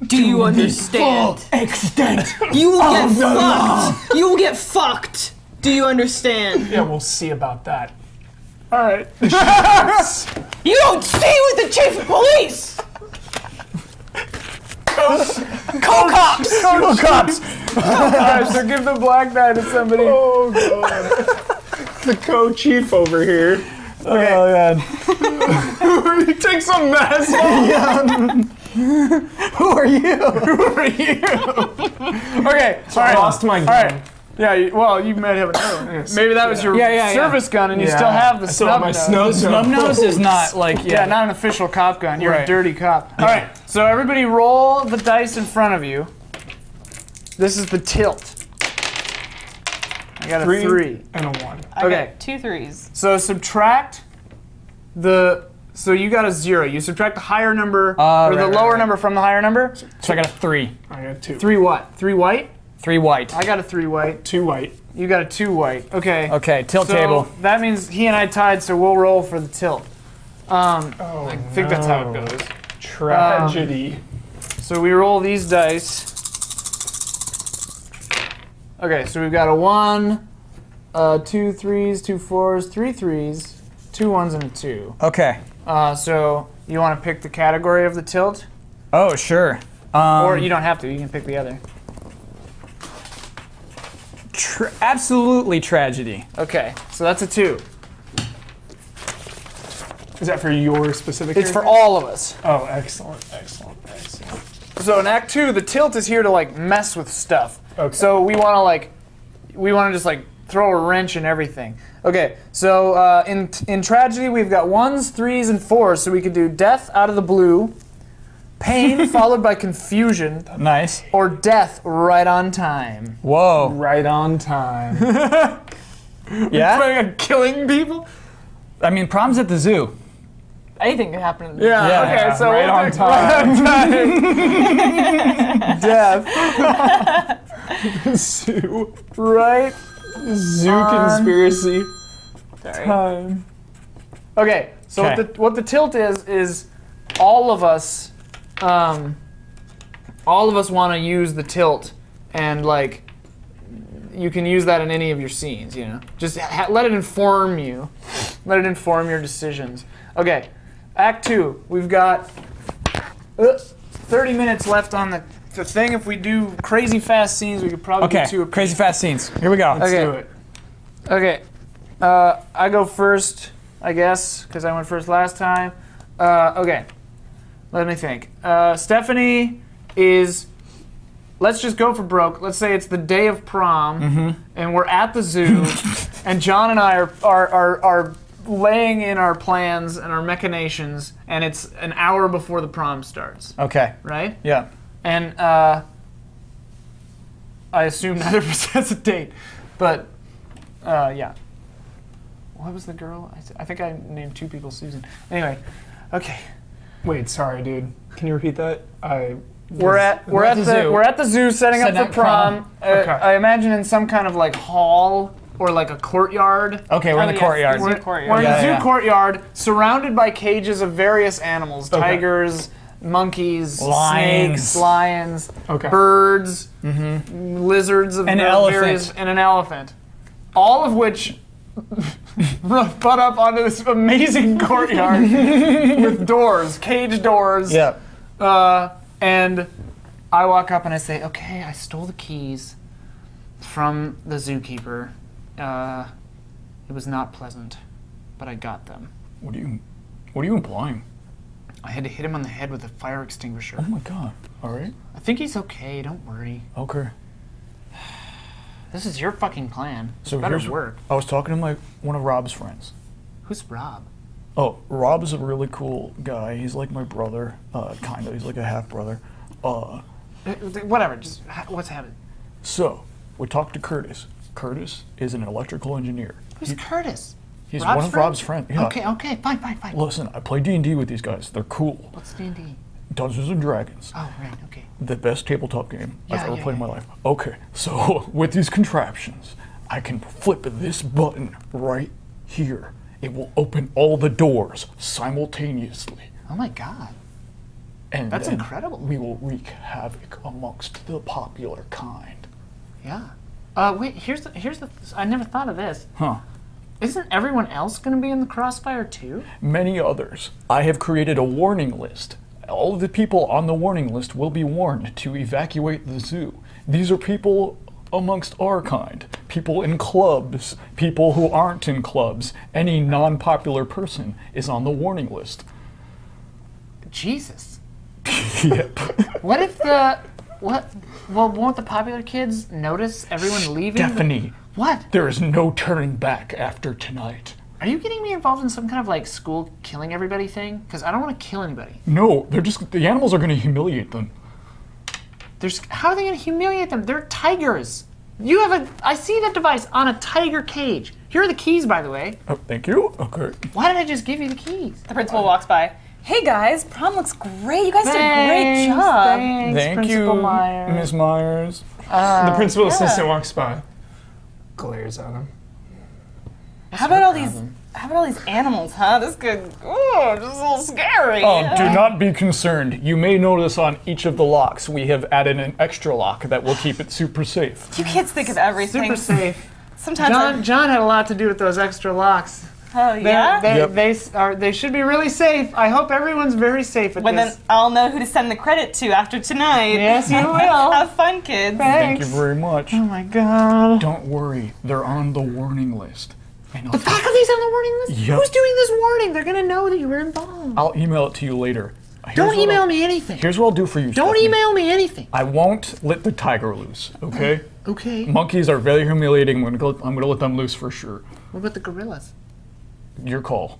Do you understand? Full extent. You will get the law. fucked. You will get fucked. Do you understand? Yeah, we'll see about that. All right. You don't stay with the chief of police. Co-cops. Go cops. All right. So give the black guy to somebody. Oh god. the co-chief over here. Oh god. Take some mess off. Who are you? Who are you? okay. All right. I lost my gun. All right. Yeah. Well, you might have another one. Maybe that was your Yeah, yeah, yeah. service gun, and you Yeah. still have the I still snub my nose. snub Snub nose is not like yeah. Yeah, not an official cop gun. You're a Right. dirty cop. All right. So everybody, roll the dice in front of you. This is the tilt. I got a Three, three. and a one. I Okay. got two threes. So subtract the. So you got a zero. You subtract the higher number Uh, or the right, right, lower right. number from the higher number. So I got a three. I got two. Three what? Three white. Three white. I got a three white. Two white. You got a two white. Okay. Okay, tilt So table. that means he and I tied. So we'll roll for the tilt. Um, Oh, I think that's how it no. goes. Tragedy. So we roll these dice. Okay, so we've got a one, uh, two threes, two fours, three threes, two ones, and a two. Okay. Uh, so you want to pick the category of the tilt, Oh sure. Um, or you don't have to. You can pick the other. Tr- absolutely tragedy. Okay, so that's a two. Is that for your specific? It's for all of us. Oh, excellent, excellent, excellent. So in Act Two, the tilt is here to like mess with stuff. Okay. So we want to like, we want to just like throw a wrench in everything. Okay, so uh, in in tragedy we've got ones, threes, and fours. So we could do death out of the blue, pain followed by confusion, Nice. or death right on time. Whoa. right on time. Yeah? Planning on killing people? I mean, prom's at the zoo. Anything could happen. Yeah. Yeah, okay. yeah, so right we'll on time. Death. Zoo. Right Zoo On conspiracy. Sorry. time. Okay. So what the what the tilt is is all of us, um, all of us want to use the tilt and like. You can use that in any of your scenes, you know. Just ha- let it inform you. Let it inform your decisions. Okay, Act Two. We've got uh, 30 minutes left on the, the thing. If we do crazy fast scenes, we could probably Okay, do two. a crazy fast scenes. Here we go. Okay. Do it. Okay. Uh, I go first, I guess, because I went first last time. Uh, okay. Let me think. Uh, Stephanie is. Let's just go for broke. Let's say it's the day of prom, and we're at the zoo, and John and I are, are, are, are laying in our plans and our machinations, and it's an hour before the prom starts, Okay. right? Yeah. And uh, I assume neither of us has a date, but uh, yeah. What was the girl? I, th- I think I named two people Susan. Anyway, okay. Wait, sorry, dude. Can you repeat that? I. We're at we're, at at the the, zoo. we're at the zoo setting up Setting for prom. prom. Uh, Okay. I imagine in some kind of like hall or like a courtyard. Okay, we're in Oh, the courtyard. the We're, courtyard. we're in the zoo yeah. courtyard, surrounded by cages of various animals: Okay. tigers, monkeys, Lions. snakes, lions, Okay. birds, lizards of An the elephant. various, and an elephant, all of which butt up onto this amazing courtyard with doors, cage doors. Yeah. Uh, and I walk up and I say, "Okay, I stole the keys from the zookeeper. Uh, it was not pleasant, but I got them. What are you? What are you implying? I had to hit him on the head with a fire extinguisher. Oh my god. All right. I think he's okay. Don't worry. Okay. This is your fucking plan. So better work. I was talking to my one of Rob's friends. Who's Rob? Oh, Rob's a really cool guy. He's like my brother, uh, kind of. He's like a half brother. Uh, Uh, Whatever. Just ha- what's happening? so we talked to Curtis. Curtis is an electrical engineer. Who's Curtis? He's Rob's one of friend? Rob's friends. Yeah. Okay. Okay. Fine. Fine. Fine. Listen, I play D and D with these guys. They're cool. What's D and D? Dungeons and Dragons. Oh, right. Okay. the best tabletop game I've ever yeah, played in my life. Okay, so with these contraptions, I can flip this button right here. It will open all the doors simultaneously. Oh my God. And That's incredible. We will wreak havoc amongst the popular kind. Yeah. Uh, wait. Here's the. Here's the. I never thought of this. Huh. Isn't everyone else going to be in the crossfire too? Many others. I have created a warning list. All of the people on the warning list will be warned to evacuate the zoo. These are people amongst our kind. People in clubs, people who aren't in clubs. Any non popular person is on the warning list. Jesus. yep. What if the what? Well, won't the popular kids notice everyone leaving? Stephanie, What? there is no turning back after tonight. Are you getting me involved in some kind of like school killing everybody thing? Because I don't want to kill anybody. No, they're just, the animals are going to humiliate them. There's how are they going to humiliate them? They're tigers. You have a. I see that device on a tiger cage. Here are the keys, by the way. Oh, thank you. Okay. Why did I just give you the keys? The principal walks by. Hey guys, prom looks great. You guys did a great job. Thanks, Thank Principal you, Myers. Miss Myers. Uh, the principal assistant walks by, glares at him. How about all these? How about all these animals, huh? This could. Oh, this is a little scary. Oh, do not be concerned. You may notice on each of the locks we have added an extra lock that will keep it super safe. You kids think of everything. Super safe. Sometimes. John, I, John had a lot to do with those extra locks. oh yeah. they, Yep. they are. They should be really safe. I hope everyone's very safe at Well, then. I'll know who to send the credit to after tonight. Yes, you will. Have fun, kids. Thanks. Thank you very much. Oh my god. Don't worry, they're on the warning list. I'll, Faculty's on the warning list. Yep. Who's doing this warning? They're gonna know that you were involved. I'll email it to you later. Here's Don't email I'll- me anything. Here's what I'll do for you. Don't Stephanie. email me anything. I won't let the tiger loose. Okay. Oh, okay. Monkeys are very humiliating. I'm gonna, I'm gonna let them loose for sure. What about the gorillas? Your call.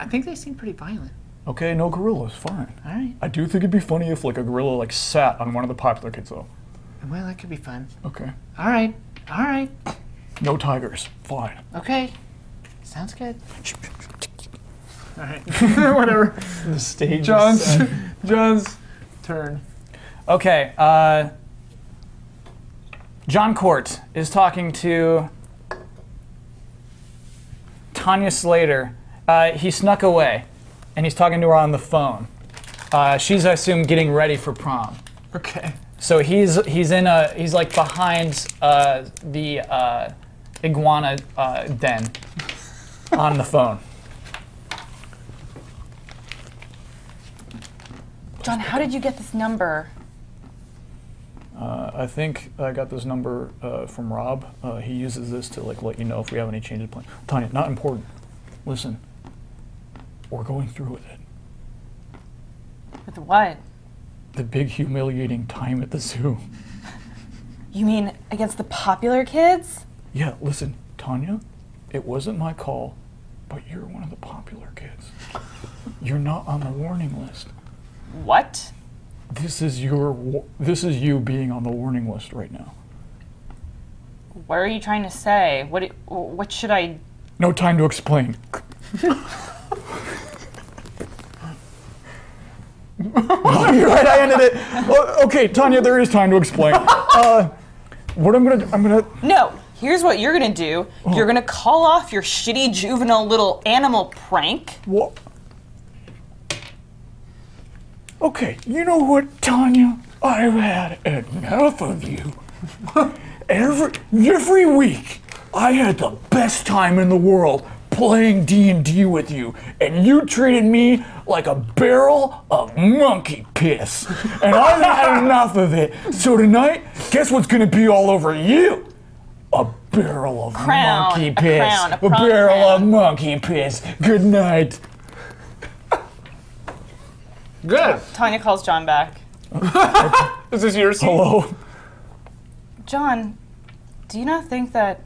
I think they seem pretty violent. Okay, no gorillas, fine. All right. I do think it'd be funny if like a gorilla like sat on one of the popular kids though. Well, that could be fun. Okay. All right. All right. No tigers, fine. Okay. Sounds good. All right. Whatever. The stage. is John's set. John's turn. Okay. Uh, John Court is talking to Tanya Slater. Uh, he snuck away, and he's talking to her on the phone. Uh, she's, I assume, getting ready for prom. Okay. So he's he's in a he's like behind uh, the uh, iguana uh, den on the phone. John, how did you get this number? Uh, I think I got this number uh, from Rob. Uh, he uses this to like let you know if we have any changes planned. Tanya, not important. Listen, we're going through with it. With what? The big humiliating time at the zoo. You mean against the popular kids? Yeah, listen, Tanya, it wasn't my call, but you're one of the popular kids. You're not on the warning list. What? This is your this is you being on the warning list right now. What are you trying to say? What? What should I? No time to explain. oh, you're right. I ended it. Oh, okay, Tanya, there is time to explain. Uh, what I'm gonna I'm gonna No. Here's what you're gonna do. You're gonna call off your shitty juvenile little animal prank. what? Okay, you know what, Tanya? I've had enough of you. every every week, I had the best time in the world playing D&D with you, and you treated me like a barrel of monkey piss. And I've had enough of it. So tonight, guess what's gonna be all over you? A barrel of Crown, monkey a piss. crown, a prom barrel of monkey piss. Good night. Good. Tanya calls John back. Is this your scene? Hello. John, do you not think that?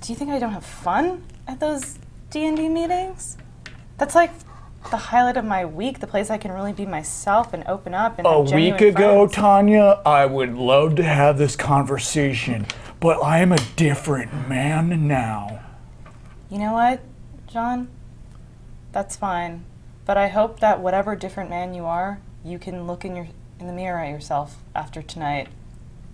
Do you think I don't have fun at those D and D meetings? That's like the highlight of my week. The place I can really be myself and open up. And A have week ago, friends. Tanya, I would love to have this conversation, but I am a different man now. You know what, John? That's fine. But I hope that whatever different man you are, you can look in your in the mirror at yourself after tonight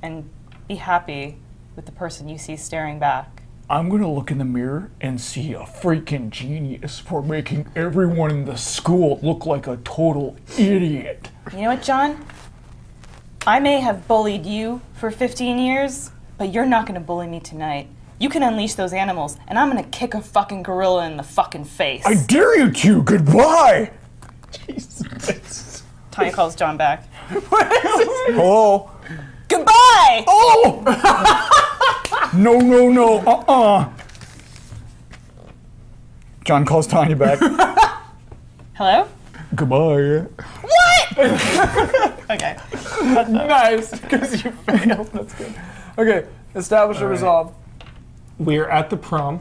and be happy with the person you see staring back. I'm gonna look in the mirror and see a freaking genius for making everyone in the school look like a total idiot. You know what, John? I may have bullied you for 15 years, but you're not going to bully me tonight. You can unleash those animals, and I'm going to kick a fucking gorilla in the fucking face. I dare you to. Goodbye. Jesus. Tanya calls John back. Hello. Goodbye! Oh! no, no, no. Uh-uh. John calls Tanya back. Hello? Goodbye. What? okay. nice, because you failed. That's good. Okay, establish a resolve. We're at the prom.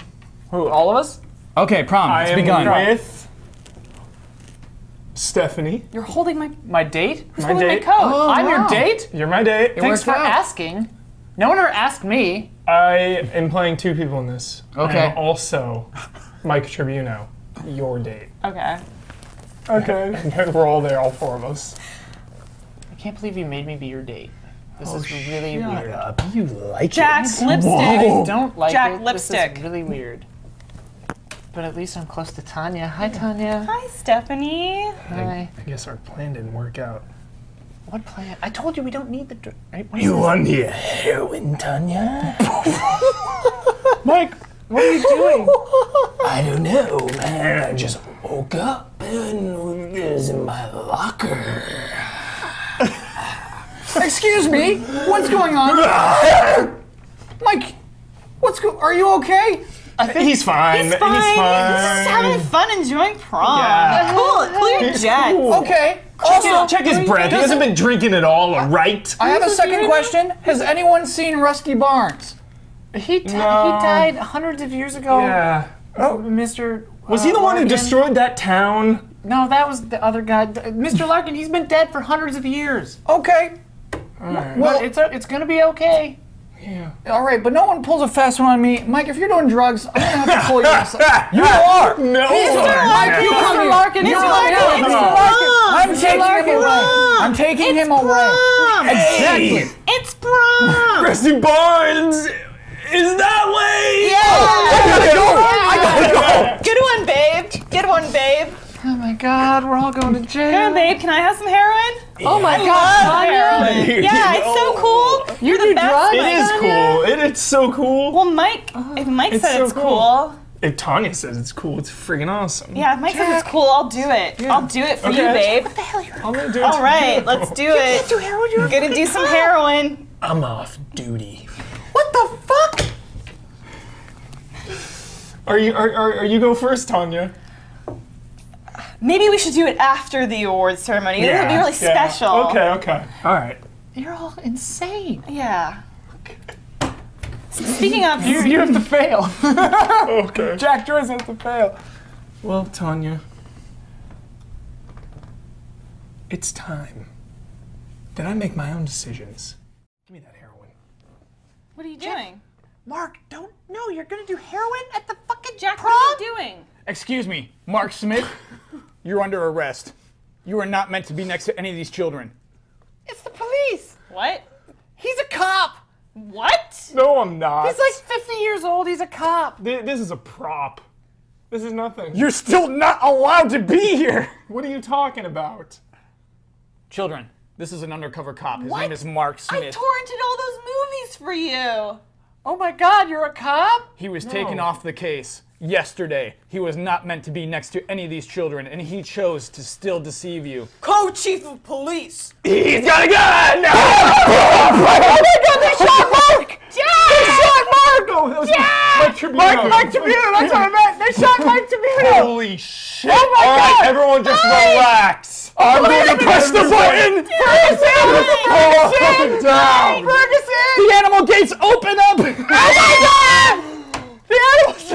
Who? All of us? Okay, prom. I It's am begun. with Stephanie. You're holding my. My date? Who's My holding date. my coat? Oh, I'm wow. your date. You're my date. Thanks for out. asking. No one ever asked me. I am playing two people in this. I Okay. am also Mike Tribuno, your date. Okay. Okay. And we're all there, all four of us. I can't believe you made me be your date. This oh, is really weird. You like it? Jack lipstick. I don't like Jack it. lipstick. This is really weird. But at least I'm close to Tanya. Hi, Tanya. Hi, Stephanie. Hi. I guess our plan didn't work out. What plan? I told you we don't need the. Dr- right? What is You this? want the heroin, Tanya? Mike, what are you doing? I don't know, man. I just woke up and it was in my locker. Excuse me. What's going on? Mike, what's go- Are you okay? I think he's fine. He's fine. He's fine. just having fun enjoying prom. Yeah. Cool. Clear jet. Okay. Also, Also, check his breath. He hasn't been drinking at all, right? I have a second question. Has anyone seen Rusty Barnes? He, di- No. he died hundreds of years ago. Yeah. Oh, Mr. Was he the uh, one who destroyed that town? No, that was the other guy. Mr. Larkin, he's been dead for hundreds of years. Okay. Well, it's it's gonna be okay. Yeah. All right, but no one pulls a fast one on me. Mike, if you're doing drugs, I'm gonna have to pull you aside. You are. No. Mike, you come Mr. here. Larkin, You Mr. come Larkin, here. Mr. Larkin. I'm taking him away. I'm taking him away. Exactly. It's prom. Rusty Barnes is that way. Yeah! I gotta go. I gotta go. Good one, babe. Good one, babe. Oh my God, we're all going to Good jail. one, babe. Can I have some heroin? Oh my Love God, Tanya. heroin. Yeah, it's so cool. You do best, drugs? It is cool. It, it's so cool. Well, Mike, if Mike It's said so it's cool. cool, If Tanya says it's cool, it's freaking awesome. yeah, if Mike says it's cool, I'll do it. I'll do it for you, Okay. babe. I'm gonna do it. All right, let's do it. Do heroin, you're Gonna do some heroin. I'm off duty. What the fuck? Are you? Are, are, are you go first, Tanya? Maybe we should do it after the awards ceremony. This would be really yeah. special. Okay. Okay. All right. You're all insane. Yeah. Speaking of, You, you have to fail. Okay. Jack Joyce has to fail. Well, Tanya, it's time that I make my own decisions. Give me that heroin. what are you doing? Mark, don't. No, you're gonna do heroin at the fucking Jack, prom? what are you doing? Excuse me, Mark Smith. You're under arrest. You are not meant to be next to any of these children. It's the police. What? He's a cop. What? No, I'm not. He's like 50 years old. He's a cop. Thi- this is a prop. This is nothing. You're still not allowed to be here. what are you talking about? Children, this is an undercover cop. His What? name is Mark Smith. I Smith. torrented all those movies for you. Oh my God, you're a cop? He was taken off the case yesterday. He was not meant to be next to any of these children, and he chose to still deceive you. Co-chief of police. He's got a gun! Oh my God, they shot Mark! They shot Mark! No, oh, that was Mike Tribune. Mike, Mike Tabuno, that's what I meant. They shot Mike Tabuno. Holy shit! Oh my All right, God! everyone, just Hey! relax. I'm going to press the button. Ferguson! Calm down. Ferguson! The animal gates open up! Oh my God! The animals!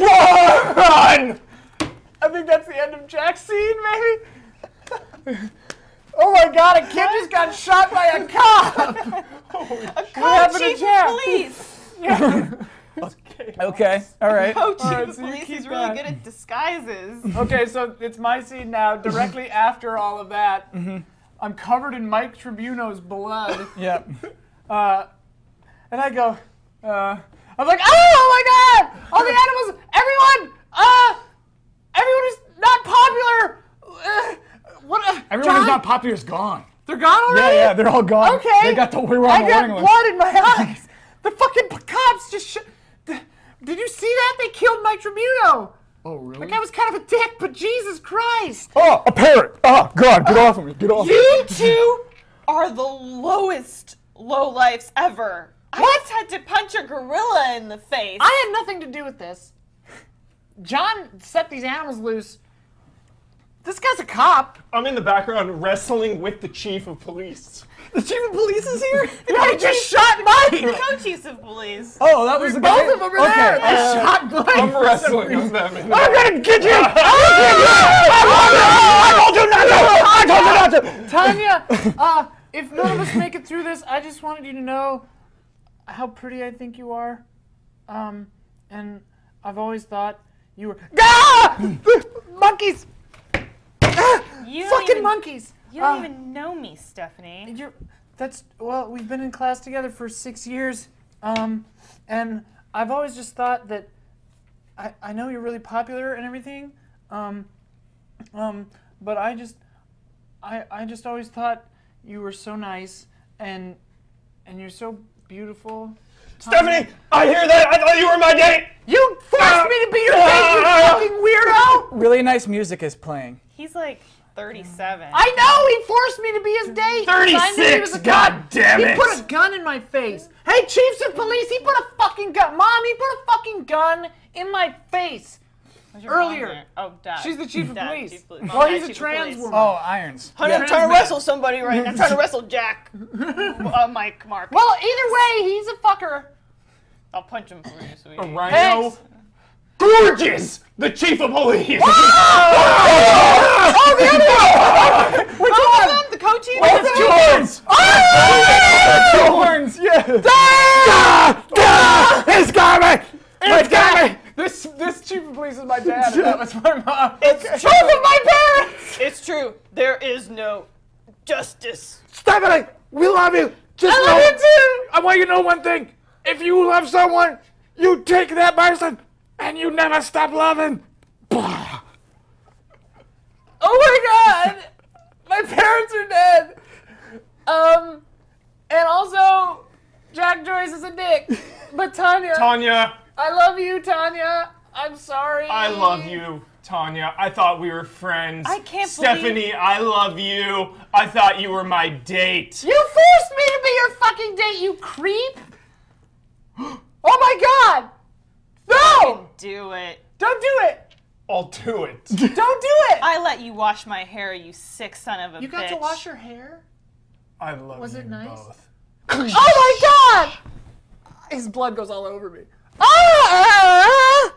Run! I think that's the end of Jack's scene, maybe. oh my God, a kid just got shot by a cop. happened to Co-chief Jack? of police. Okay, all right. Co-chief Alright, of so you police. keep He's really that. good at disguises. Okay, so it's my scene now. Directly after all of that, I'm covered in Mike Tribuno's blood, Yep. uh, and I go, uh, I'm like, oh my god! All the animals, everyone, uh, everyone is not popular. Uh, what? Uh, Everyone John, who's not popular is gone. They're gone already. yeah, yeah, they're all gone. Okay. They got the we were on I the got warning list. blood in my eyes. The fucking cops just. Sh- the, did you see that? They killed Mike Tribuno. Oh, really? That guy was kind of a dick, but Jesus Christ! Oh, a parrot! Oh, God, get off of me! Get off! You two are the lowest low lifes ever. I just had to punch a gorilla in the face. I had nothing to do with this. John set these animals loose. This guy's a cop. I'm in the background wrestling with the chief of police. The chief of police is here? Yeah, he just shot Mike. Co-chiefs of police. Oh, that was the guy? Both of them are there. They shot Mike. I'm wrestling with them. in the I'm gonna get you! I told you not to! I told you not to! Tanya, uh, if none of us make it through this, I just wanted you to know how pretty I think you are. Um, and I've always thought you were. Ah! monkeys! You don't Fucking even, monkeys! You don't Uh, even know me, Stephanie. You're, that's well, we've been in class together for six years, um, and I've always just thought that I, I know you're really popular and everything, um, um, but I just I, I just always thought you were so nice and and you're so beautiful. Stephanie, I hear that. I thought you were my date. You forced uh, me to be your date, you uh, fucking weirdo! Really nice music is playing. He's like 37. I know he forced me to be his date! I he was a 36, God cop. damn He put a gun in my face. Hey, chiefs of police, he put a fucking gun. Mom, he put a fucking gun in my face. What's your mom Earlier. Oh, dad. She's the chief of Dad, police. chief of police. Mom, Well, dad, he's a chief of trans police. woman. Oh, irons. Honey, I'm trying to wrestle somebody right now. I'm trying to wrestle Jack. uh, Mike, Mark. Well, either way, he's a fucker. I'll punch him for you, sweetie. A rhino. Thanks. Gorgeous! The chief of police! Which one? The co-chief? Two horns! Two horns, yeah. It's got me! It's got me! This this chief of police is my dad. and that was my mom. It's true. of my parents. It's true. There is no justice. Stephanie, we love you. Just I know, love you too. I want you to know one thing. If you love someone, you take that person and you never stop loving. Oh my god! My parents are dead. Um, and also, Jack Joyce is a dick. But Tanya, Tanya, I love you, Tanya. I'm sorry. I love you. Tanya, I thought we were friends. I can't Stephanie, believe- I love you. I thought you were my date. You forced me to be your fucking date, you creep. Oh my god! No! Do it. Don't do it! I'll do it. Don't do it! I let you wash my hair, you sick son of a you bitch. got to wash your hair? I love Was you it nice? both. Oh my god! His blood goes all over me. Ah!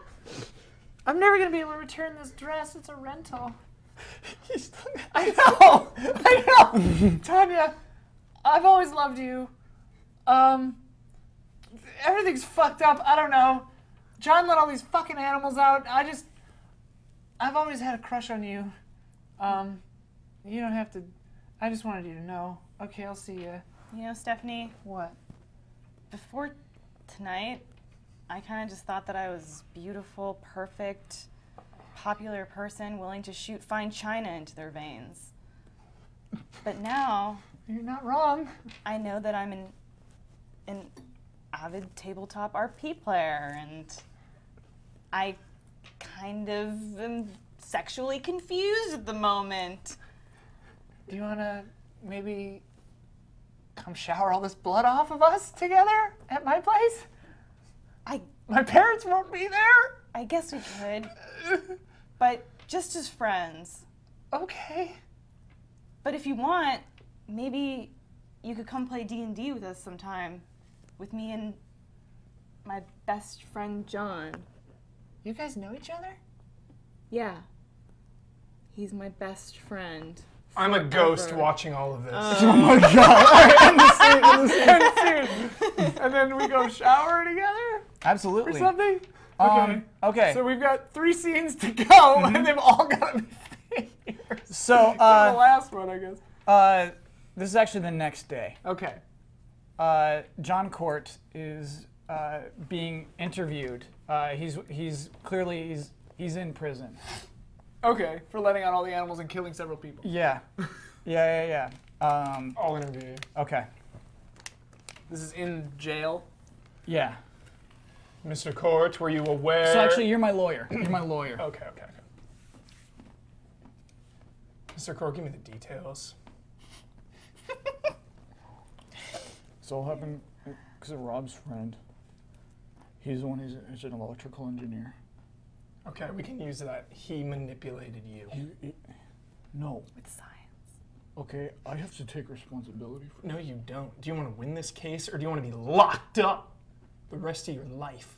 I'm never gonna be able to return this dress. It's a rental. I know. I know. Tanya, I've always loved you. Um, everything's fucked up. I don't know. John let all these fucking animals out. I just, I've always had a crush on you. Um, you don't have to. I just wanted you to know. Okay, I'll see you. You know, Stephanie, What? before tonight, I kind of just thought that I was beautiful, perfect, popular person willing to shoot fine china into their veins. But now You're not wrong. I know that I'm an an avid tabletop RP player, and I kind of am sexually confused at the moment. Do you want to maybe come shower all this blood off of us together at my place? I My parents won't be there. I guess we could, but just as friends. Okay. But if you want, maybe you could come play D&D with us sometime with me and my best friend John. You guys know each other? Yeah. He's my best friend. I'm a ghost watching all of this. Oh, oh my god. And then we go shower together Absolutely. or something? Um, okay. So we've got three scenes to go, and they've all got to be failures. So, the uh, last one, I guess. uh, this is actually the next day. Okay. Uh, John Court is uh, being interviewed. Uh, he's he's clearly he's he's in prison. Okay, for letting out all the animals and killing several people. Yeah, yeah, yeah, yeah. Um, I'll interview you. okay. This is in jail. Yeah. Mr. Court, were you aware? So actually, you're my lawyer. You're my lawyer. Okay, okay, okay. Mr. Court, give me the details. This all happened because of Rob's friend. He's the one who's, who's an electrical engineer. Okay, we can use that. He manipulated you. He, he, no. With science. Okay, I have to take responsibility for No, you don't. Do you want to win this case or do you want to be locked up the rest of your life?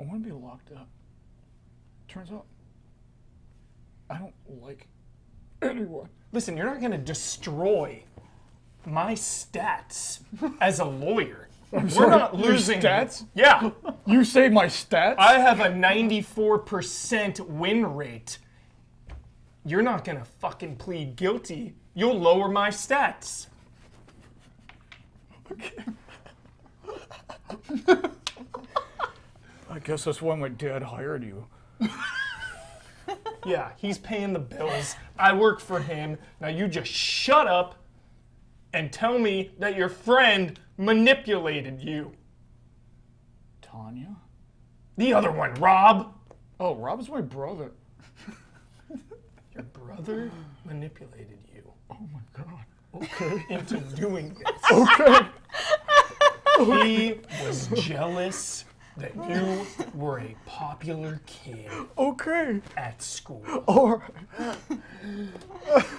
I want to be locked up. Turns out, I don't like anyone. Listen, you're not going to destroy my stats as a lawyer. We're sorry, not losing stats? Yeah. You say my stats? I have a 94% win rate. You're not going to fucking plead guilty. You'll lower my stats. I guess that's why my dad hired you. Yeah, he's paying the bills. I work for him. Now you just shut up and tell me that your friend manipulated you. Tanya? The other one, Rob. Oh, Rob's my brother. Your brother manipulated you Oh my god. Okay. into doing this. okay. He was jealous that you were a popular kid Okay. at school. All right.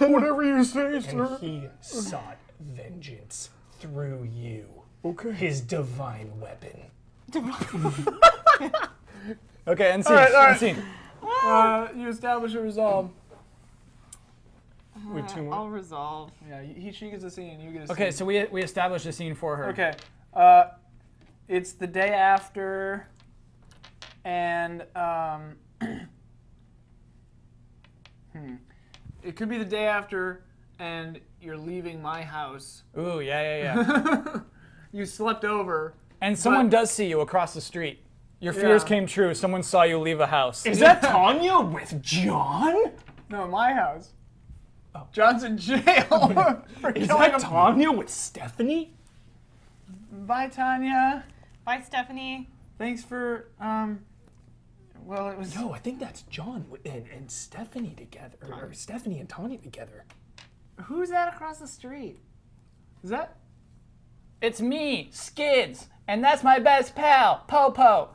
Whatever you say, And sir. he sought vengeance through you, Okay. his divine weapon. Divine. Okay, and scene. right, all right. end scene. Uh, you establish a resolve. With two more. I'll resolve. Yeah, he, she gets a scene. You get a scene. Okay, so we we established a scene for her. Okay. Uh, it's the day after, and um, hmm, it could be the day after, and you're leaving my house. Ooh, yeah, yeah, yeah. You slept over. and someone But- does see you across the street. Your fears Yeah. came true. Someone saw you leave a house. Is that Tanya with John? No, my house. John's in jail for Is that. Tanya with Stephanie? Bye, Tanya. Bye, Stephanie. Thanks for um. Well, it was. No, I think that's John and, and Stephanie together. Or, or Stephanie and Tanya together. Who's that across the street? Is that? It's me, Skids, and that's my best pal, Popo.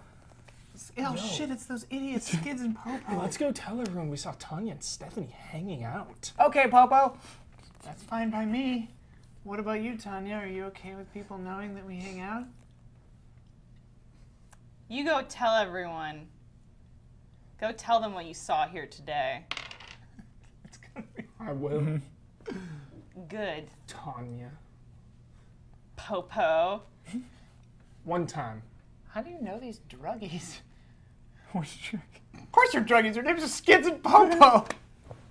Oh shit! It's those idiots, Skids and Popo. Let's go tell everyone we saw Tanya and Stephanie hanging out. Okay, Popo. That's fine by me. What about you, Tanya? Are you okay with people knowing that we hang out? You go tell everyone. Go tell them what you saw here today. it's gonna be I will. Mm-hmm. Good, Tanya. Popo. One time. How do you know these druggies? What's trick? Of course you're druggies. Your names are Skids and Popo.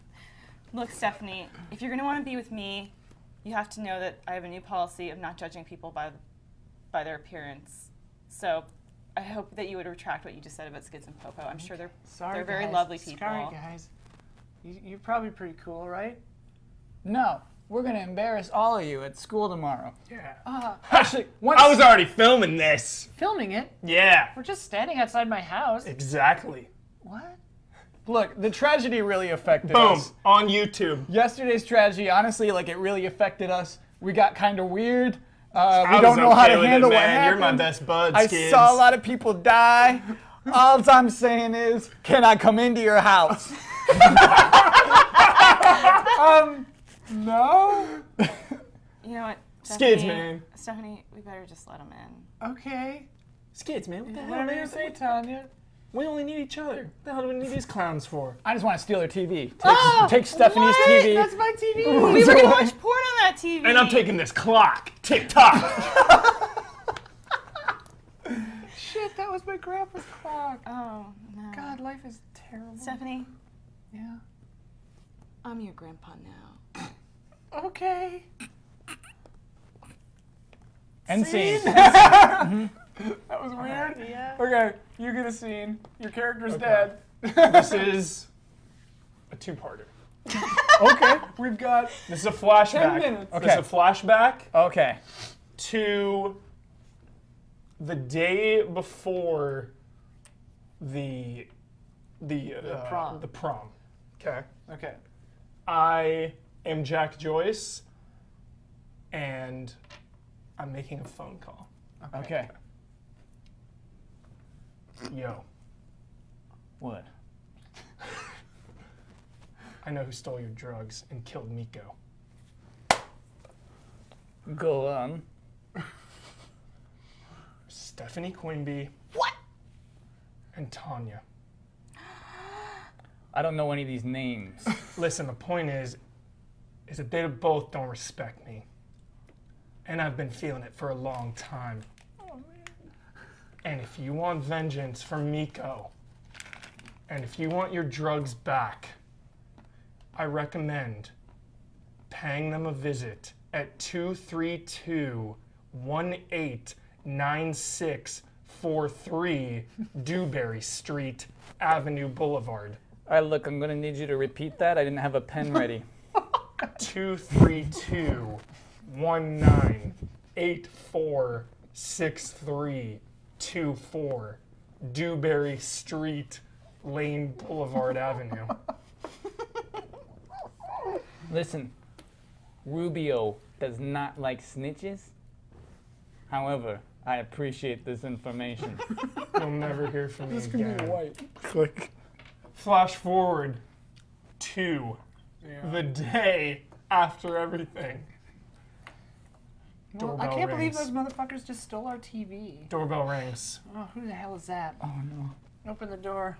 Look, Stephanie, if you're going to want to be with me, you have to know that I have a new policy of not judging people by, by their appearance. So I hope that you would retract what you just said about Skids and Popo. I'm sure they're, Sorry, they're very guys. lovely people. Sorry, guys. You, you're probably pretty cool, right? No, we're gonna embarrass all of you at school tomorrow. Yeah. Uh, actually, once I was already filming this. Filming it. Yeah. We're just standing outside my house. Exactly. What? Look, the tragedy really affected Boom. us. On YouTube. Yesterday's tragedy, honestly, like it really affected us. We got kind of weird. Uh, we don't was know how to with it, handle what happened. You're my best bud, I Skids. saw a lot of people die. All I'm saying is, can I come into your house? No. You know what? Skids, Stephanie- man. Stephanie, we better just let him in. Okay. Skids, man. What the hell, Whatever you man? say, Tanya. We only need each other. What the hell do we need these clowns for? I just want to steal their TV. Take, ah! take Stephanie's What? TV. That's my TV. We were going to watch porn on that TV. And I'm taking this clock. Tick tock. Shit, that was my grandpa's clock. Oh, no. God, life is terrible. Stephanie, Yeah. I'm your grandpa now. Okay. End scene. Mm-hmm. That was weird. Yeah. Okay, you get a scene. Your character's dead. this is a two-parter. okay. We've got This is a flashback. minutes. This Okay. is a flashback Okay. to the day before the the uh, prom. The prom. Okay. okay. I am Jack Joyce, and I'm making a phone call. Okay. Yo, What? I know who stole your drugs and killed Miko. Go on. Stephanie Quimby. What? And Tanya. I don't know any of these names. Listen, the point is, is that they both don't respect me. And I've been feeling it for a long time. And if you want vengeance from Miko, and if you want your drugs back, I recommend paying them a visit at 232 189643 Dewberry Street, Avenue Boulevard. All right, look, I'm gonna need you to repeat that. I didn't have a pen ready. two three two one nine eight four six three two four Dewberry Street, Lane Boulevard Avenue. Listen, Rubio does not like snitches. However, I appreciate this information. You'll never hear from me again. Be white. Click. Flash forward to the day after everything. Well, I can't believe those motherfuckers just stole our TV. Doorbell rings. Oh, who the hell is that? oh no. Open the door.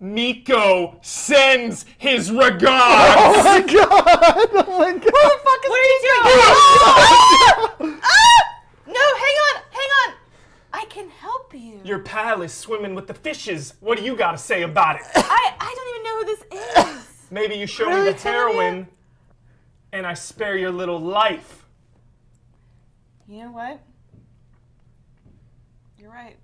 Miko sends his regards. Oh my god! Oh my god! Who the fuck is What are you doing? Ah! No, hang on, hang on. I can help you. Your pal is swimming with the fishes. What do you got to say about it? I, I don't even know who this is. Maybe you show Really, me the heroin, and I spare your little life. You know what? You're right.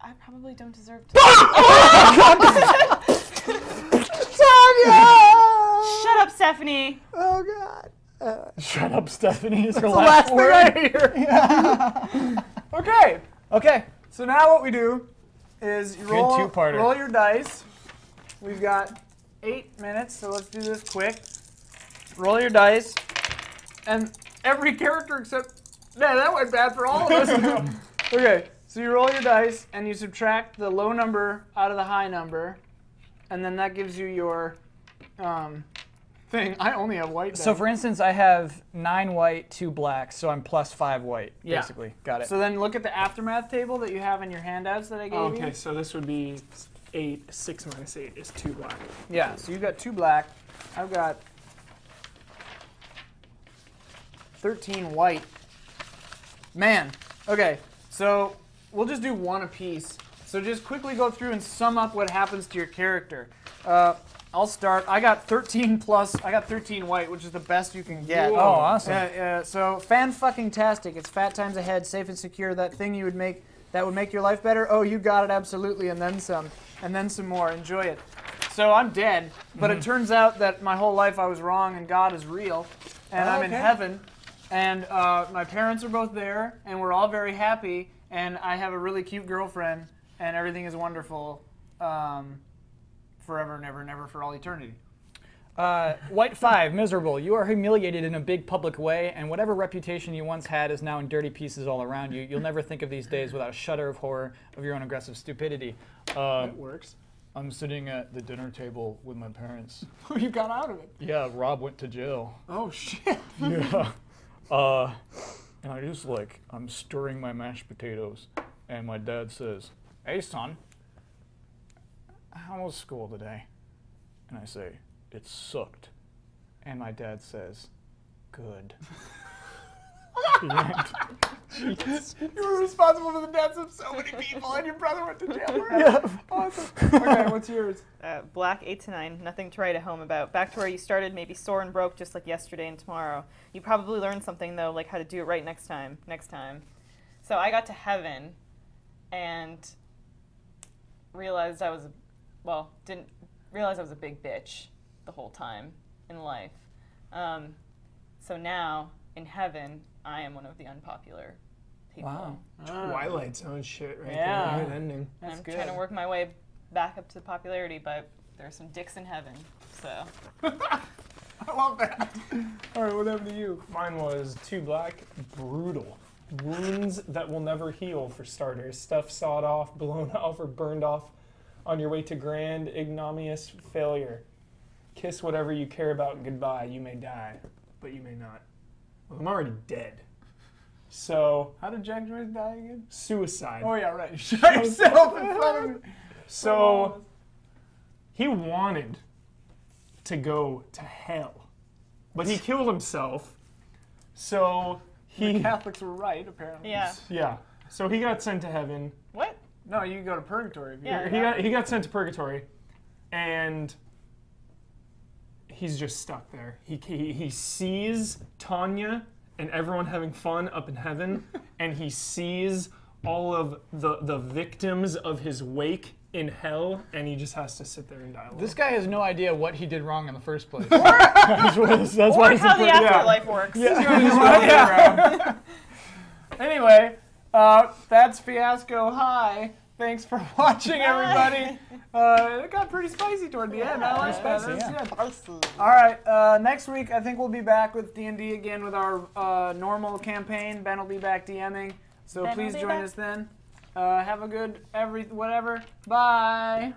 I probably don't deserve to. Ah! Tanya! Shut up, Stephanie. Oh god. Uh, Shut up, Stephanie. Is her The last last word. thing I hear. Okay, Okay. so now what we do is you roll, two-parter. roll your dice. We've got eight minutes, so let's do this quick. Roll your dice, and every character except man, that went bad for all of us. okay, so you roll your dice and you subtract the low number out of the high number, and then that gives you your um, thing. I only have white. So for instance, I have nine white, two black, so I'm plus five white. Yeah. Basically, got it. So then look at the aftermath table that you have in your handouts that I gave you. Okay, so this would be eight. Six minus eight is two black. Yeah, so you've got two black. I've got 13 white. Man, okay, so we'll just do one apiece. So just quickly go through and sum up what happens to your character. Uh, I'll start. I got 13 plus. I got 13 white, which is the best you can get. oh, awesome. Yeah, yeah. So fan fucking tastic. It's fat times ahead, safe and secure. That thing you would make that would make your life better. Oh, you got it absolutely, and then some, and then some more. Enjoy it. So I'm dead, but Mm-hmm. it turns out that my whole life I was wrong, and God is real, and Oh, I'm in heaven, and uh, my parents are both there, and we're all very happy, and I have a really cute girlfriend, and everything is wonderful, um, forever and ever and ever for all eternity. Uh, white five, miserable. You are humiliated in a big public way, and whatever reputation you once had is now in dirty pieces all around you. You'll never think of these days without a shudder of horror of your own aggressive stupidity. Uh, It works. I'm sitting at the dinner table with my parents. you got out of it. Yeah, Rob went to jail. Oh shit. Yeah. Uh, and I just like I'm stirring my mashed potatoes, and my dad says, "Hey son, how was school today?" And I say, "It sucked." And my dad says, "Good." The. You were responsible for the deaths of so many people, and your brother went to jail for it. Yeah. Awesome. Okay, what's yours? Uh, black, 8 to 9. Nothing to write at home about. Back to where you started, maybe sore and broke just like yesterday and tomorrow. You probably learned something, though, like how to do it right next time. Next time. So I got to heaven and realized I was, a, well, didn't realize I was a big bitch the whole time in life. Um, so now, in heaven, I am one of the unpopular people. Wow. Ah. Twilight Zone shit right Yeah. there. Good ending. And That's I'm good. trying to work my way back up to popularity, but there's some dicks in heaven. So I love that. All right, what happened to you? Mine was two black, brutal. Wounds that will never heal, for starters. Stuff sawed off, blown off, or burned off on your way to grand, ignominious failure. Kiss whatever you care about goodbye. You may die, but you may not. Well, I'm already dead. So, How did Jack Joyce die again? suicide. Oh yeah, right. You shot yourself in front of me. So, oh, he wanted to go to hell, but he killed himself. So, he. Catholics were right, apparently. yeah, Yeah. So he got sent to heaven. what? No, you can go to purgatory. If you Yeah. He got he got sent to purgatory, and he's just stuck there. He he, he sees Tanya and everyone having fun up in heaven, and he sees all of the the victims of his wake in hell, and he just has to sit there and die. alone. This guy has no idea what he did wrong in the first place. that's why, that's Or why he's how the in prison. afterlife works. Anyway, uh, that's Fiasco High. Thanks for watching, everybody. Uh, it got pretty spicy toward the end. I like that. spicy, That's yeah. good. All right. Uh, next week, I think we'll be back with D and D again with our uh, normal campaign. Ben will be back DMing, so Ben please join back. us then. Uh, have a good every whatever. Bye.